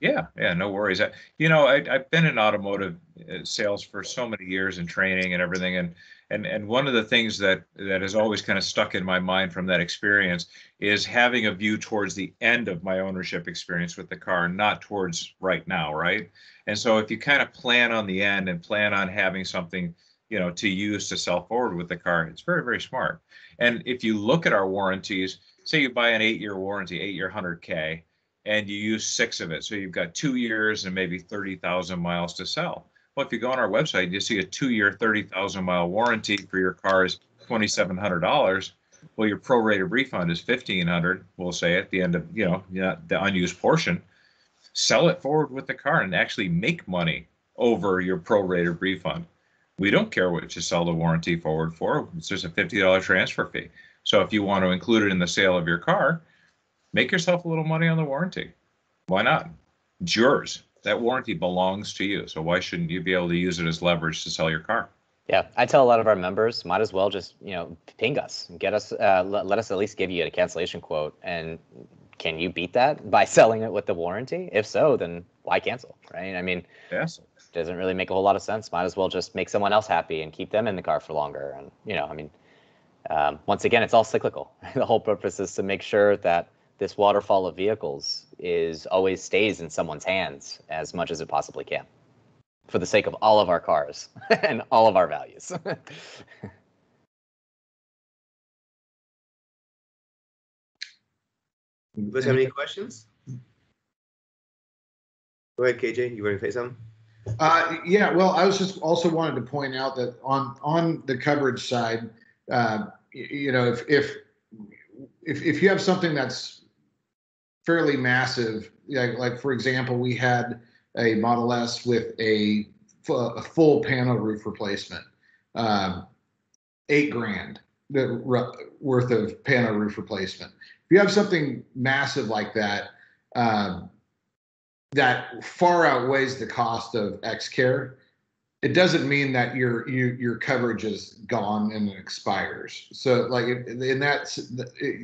Yeah, yeah, no worries. I, you know, I, I've been in automotive uh, sales for so many years and training and everything, and and and one of the things that that has always kind of stuck in my mind from that experience is having a view towards the end of my ownership experience with the car, not towards right now, right? And so if you kind of plan on the end and plan on having something, you know, to use to sell forward with the car, it's very very smart. And if you look at our warranties, say you buy an eight-year warranty, eight-year 100K and you use six of it. So you've got two years and maybe 30,000 miles to sell. Well, if you go on our website, you see a two year, 30,000 mile warranty for your car is $2,700. Well, your prorated refund is 1500 we'll say at the end of, you know, the unused portion. Sell it forward with the car and actually make money over your prorated refund. We don't care what you sell the warranty forward for. It's just a $50 transfer fee. So if you want to include it in the sale of your car, make yourself a little money on the warranty. Why not? It's yours. That warranty belongs to you. So why shouldn't you be able to use it as leverage to sell your car? Yeah, I tell a lot of our members, might as well just you know ping us, get us, uh, let, let us at least give you a cancellation quote, and can you beat that by selling it with the warranty? If so, then why cancel, right? I mean, Yes. doesn't really make a whole lot of sense. Might as well just make someone else happy and keep them in the car for longer. And you know, I mean, um, once again, it's all cyclical. the whole purpose is to make sure that this waterfall of vehicles is always stays in someone's hands as much as it possibly can, for the sake of all of our cars and all of our values. You guys have any questions? Go ahead, KJ. You ready to say something? Uh, yeah, well, I was just also wanted to point out that on on the coverage side, uh, y- you know, if if if if you have something that's fairly massive, like like for example, we had a Model S with a, full panel roof replacement, um, eight grand worth of panel roof replacement. If you have something massive like that, um, that far outweighs the cost of XCare. It doesn't mean that your you, your coverage is gone and it expires. So like in that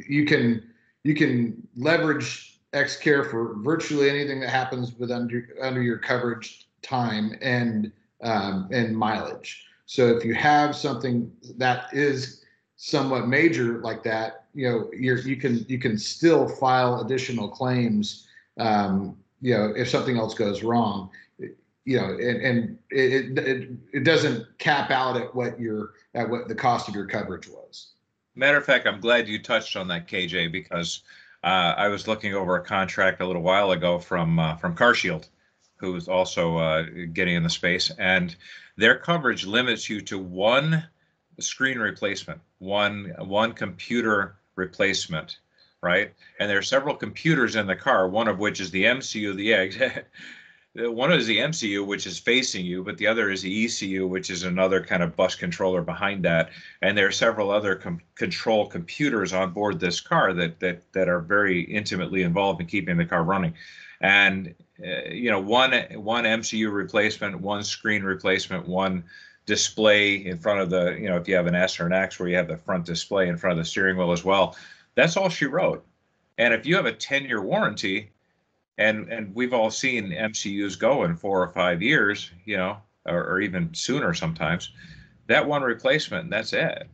you can you can leverage XCare for virtually anything that happens with under under your coverage time and um, and mileage. So if you have something that is somewhat major like that, you know, you're you can you can still file additional claims um, you know, if something else goes wrong, you know, and, and it, it, it doesn't cap out at what your, at what the cost of your coverage was. Matter of fact, I'm glad you touched on that, KJ, because uh, I was looking over a contract a little while ago from uh, from CarShield, who's also uh, getting in the space, and their coverage limits you to one screen replacement, one one computer replacement, right? And there are several computers in the car, one of which is the MCU, the eggs. one is the MCU, which is facing you, but the other is the ECU, which is another kind of bus controller behind that. And there are several other com- control computers on board this car that that that are very intimately involved in keeping the car running. And uh, you know, one one MCU replacement, one screen replacement, one display in front of the, you know, if you have an S or an X where you have the front display in front of the steering wheel as well. That's all she wrote. And if you have a 10 year warranty, and and we've all seen MCUs go in four or five years, you know, or, or even sooner sometimes. That one replacement, that's it,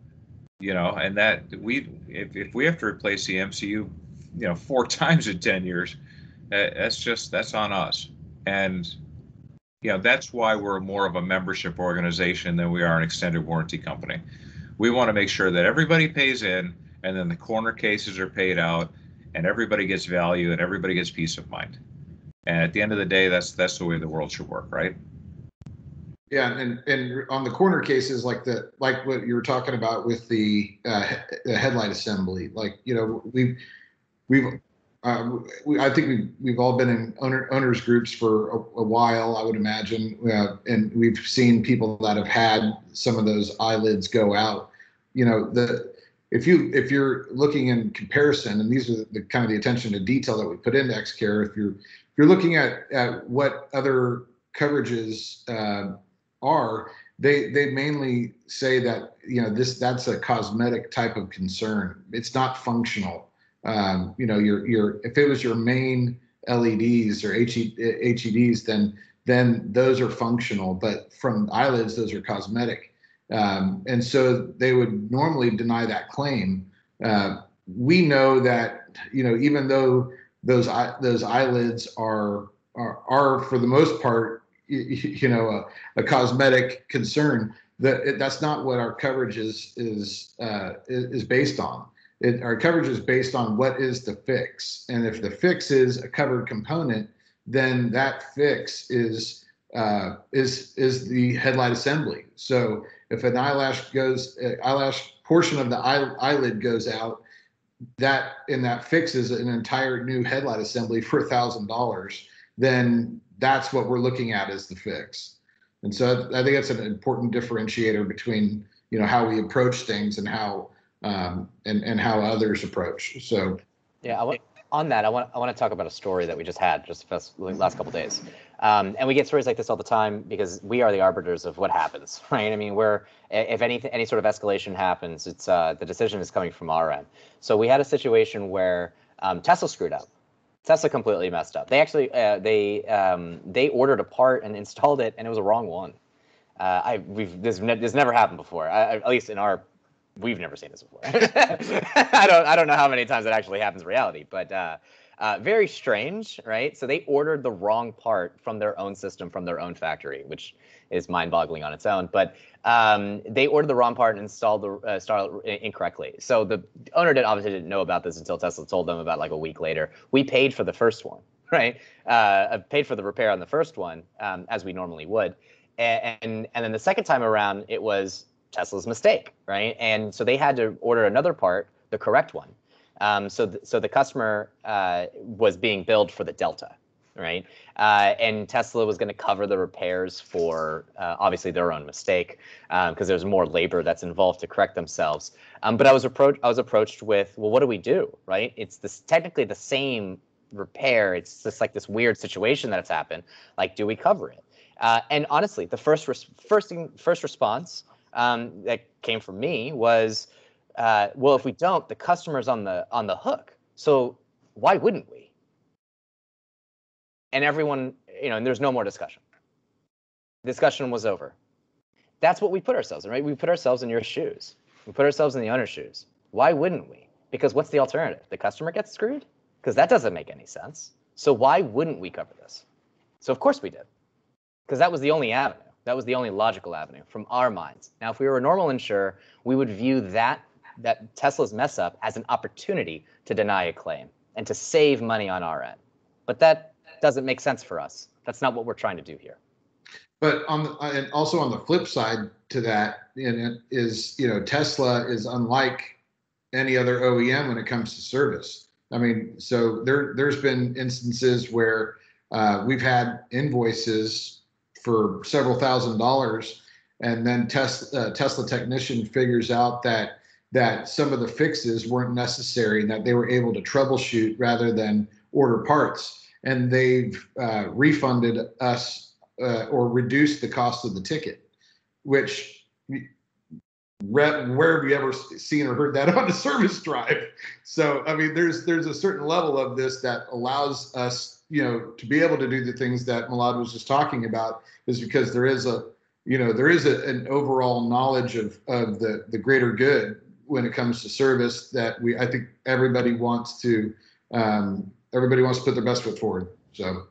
you know, and that we if if we have to replace the MCU, you know, four times in ten years, uh, that's just that's on us, and you know that's why we're more of a membership organization than we are an extended warranty company. We want to make sure that everybody pays in, and then the corner cases are paid out and everybody gets value and everybody gets peace of mind. And at the end of the day, that's that's the way the world should work, right? Yeah, and and on the corner cases, like the like what you were talking about with the, uh, the headlight assembly, like you know we've we've uh, we, I think we've we've all been in owner, owners groups for a, a while, I would imagine, uh, and we've seen people that have had some of those eyelids go out. You know the if you if you're looking in comparison, and these are the kind of the attention to detail that we put into XCare, if you're if you're looking at at what other coverages uh, are, they they mainly say that you know this that's a cosmetic type of concern. It's not functional. Um, you know, your your if it was your main LEDs or HE, HEDs, then then those are functional. But from eyelids, those are cosmetic. Um, and so they would normally deny that claim. Uh, we know that you know even though those those eyelids are are, are for the most part you, you know a, a, cosmetic concern that that's not what our coverage is is uh, is based on. It, our coverage is based on what is the fix, and if the fix is a covered component, then that fix is uh, is is the headlight assembly. So if an eyelash goes, eyelash portion of the eye, eyelid goes out, that and that fixes an entire new headlight assembly for a thousand dollars, then that's what we're looking at as the fix. And so I think that's an important differentiator between you know how we approach things and how um, and and how others approach. So yeah, I want, on that, I want I want to talk about a story that we just had just the last couple days, um, and we get stories like this all the time because we are the arbiters of what happens, right? I mean, we're if any any sort of escalation happens, it's uh, the decision is coming from our end. So we had a situation where um, Tesla screwed up. Tesla completely messed up. They actually uh, they um, they ordered a part and installed it, and it was a wrong one. Uh, I we've this this never happened before, I, at least in our we've never seen this before. I don't I don't know how many times it actually happens in reality, but uh, uh, very strange, right? So they ordered the wrong part from their own system, from their own factory, which is mind-boggling on its own. But um, they ordered the wrong part and installed the uh, incorrectly. So the owner did obviously didn't know about this until Tesla told them about like a week later. We paid for the first one, right? Uh, I paid for the repair on the first one, um, as we normally would, and, and and then the second time around, it was Tesla's mistake, right? And so they had to order another part, the correct one. Um, so th- so the customer uh, was being billed for the delta, right? Uh, and Tesla was going to cover the repairs for uh, obviously their own mistake because there's more labor that's involved to correct themselves. Um, but I was approached I was approached with, well, what do we do, right? It's this technically the same repair. It's just like this weird situation that's happened. Like, do we cover it? Uh, and honestly, the first res- first thing, first response um, that came from me was, uh, well, if we don't, the customer's on the on the hook. So why wouldn't we? And everyone, you know, and there's no more discussion. Discussion was over. That's what we put ourselves in, right? We put ourselves in your shoes. We put ourselves in the owner's shoes. Why wouldn't we? Because what's the alternative? The customer gets screwed? Because that doesn't make any sense. So why wouldn't we cover this? So of course we did. Because that was the only avenue. That was the only logical avenue from our minds. Now, if we were a normal insurer, we would view that that Tesla's mess up as an opportunity to deny a claim and to save money on our end. But that doesn't make sense for us. That's not what we're trying to do here. But on the, and also on the flip side to that, and you know Tesla is unlike any other OEM when it comes to service. I mean, so there there's been instances where uh, we've had invoices for several thousand dollars, and then Tesla uh, Tesla technician figures out that that some of the fixes weren't necessary and that they were able to troubleshoot rather than order parts, and they've uh, refunded us uh, or reduced the cost of the ticket, which where have you ever seen or heard that on a service drive? So I mean, there's there's a certain level of this that allows us, you know, to be able to do the things that Milad was just talking about, is because there is a, you know, there is a, an overall knowledge of of the the greater good when it comes to service that we I think everybody wants to um, everybody wants to put their best foot forward. So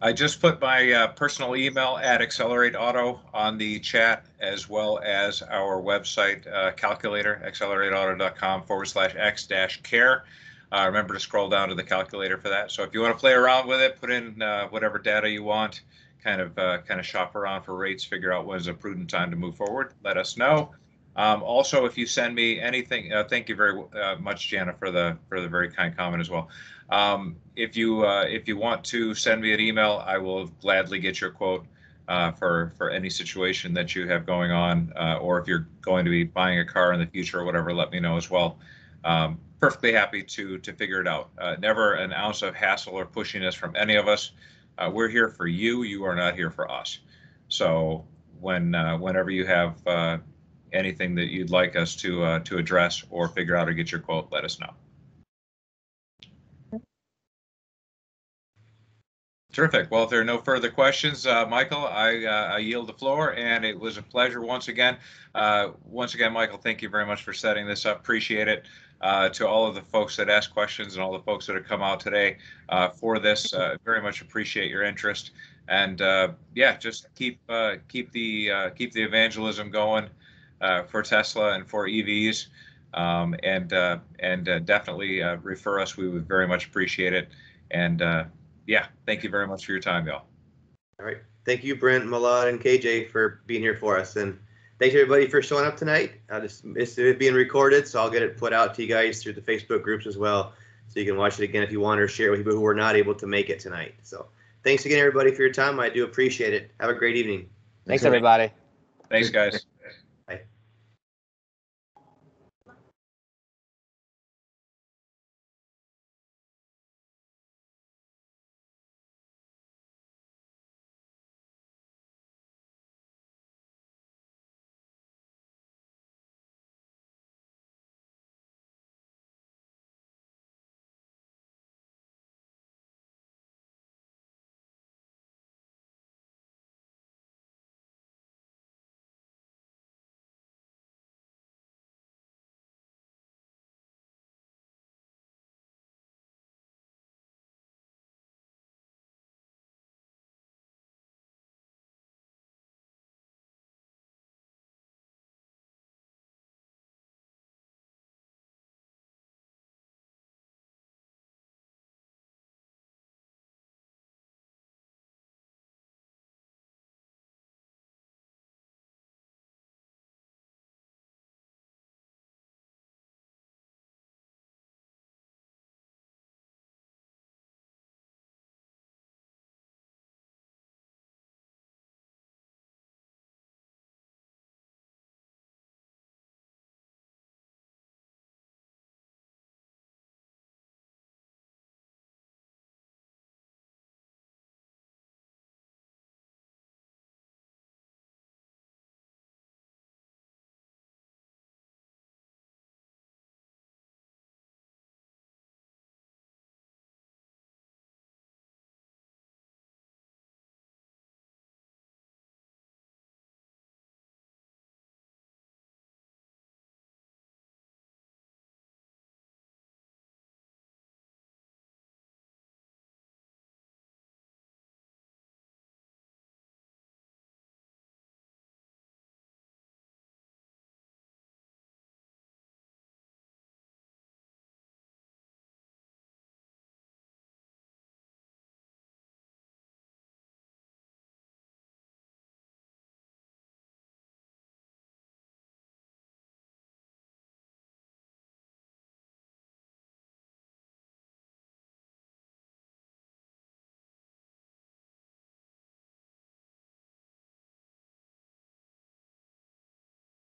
I just put my uh, personal email at Xcelerate Auto on the chat, as well as our website uh, calculator, xcelerateauto.com forward slash x dash care. Uh, remember to scroll down to the calculator for that. So if you want to play around with it, put in uh, whatever data you want, kind of uh, kind of shop around for rates, figure out when is a prudent time to move forward. Let us know. Um, also, if you send me anything, uh, thank you very uh, much, Jana, for the for the very kind comment as well. Um, if you uh, if you want to send me an email, I will gladly get your quote uh, for for any situation that you have going on, uh, or if you're going to be buying a car in the future or whatever, let me know as well. Um, perfectly happy to to figure it out. Uh, never an ounce of hassle or pushiness from any of us. we're here for you. You are not here for us. So when whenever you have anything that you'd like us to uh, to address or figure out or get your quote, let us know. Terrific. Well, if there are no further questions, uh, Michael, I, uh, I, yield the floor, and it was a pleasure once again. Uh, once again, Michael, thank you very much for setting this up. Appreciate it. Uh, to all of the folks that asked questions and all the folks that have come out today uh, for this, uh, very much appreciate your interest. And yeah, just keep keep the keep the evangelism going for Tesla and for EVs, um, and uh, and uh, definitely uh, refer us. We would very much appreciate it. And uh, yeah, thank you very much for your time, y'all. All right, thank you, Brent, Milad, and KJ for being here for us, and thanks everybody for showing up tonight. I just missed it being recorded, so I'll get it put out to you guys through the Facebook groups as well, so you can watch it again if you want or share it with people who were not able to make it tonight. So thanks again, everybody, for your time. I do appreciate it. Have a great evening. Thanks, everybody. Thanks, guys.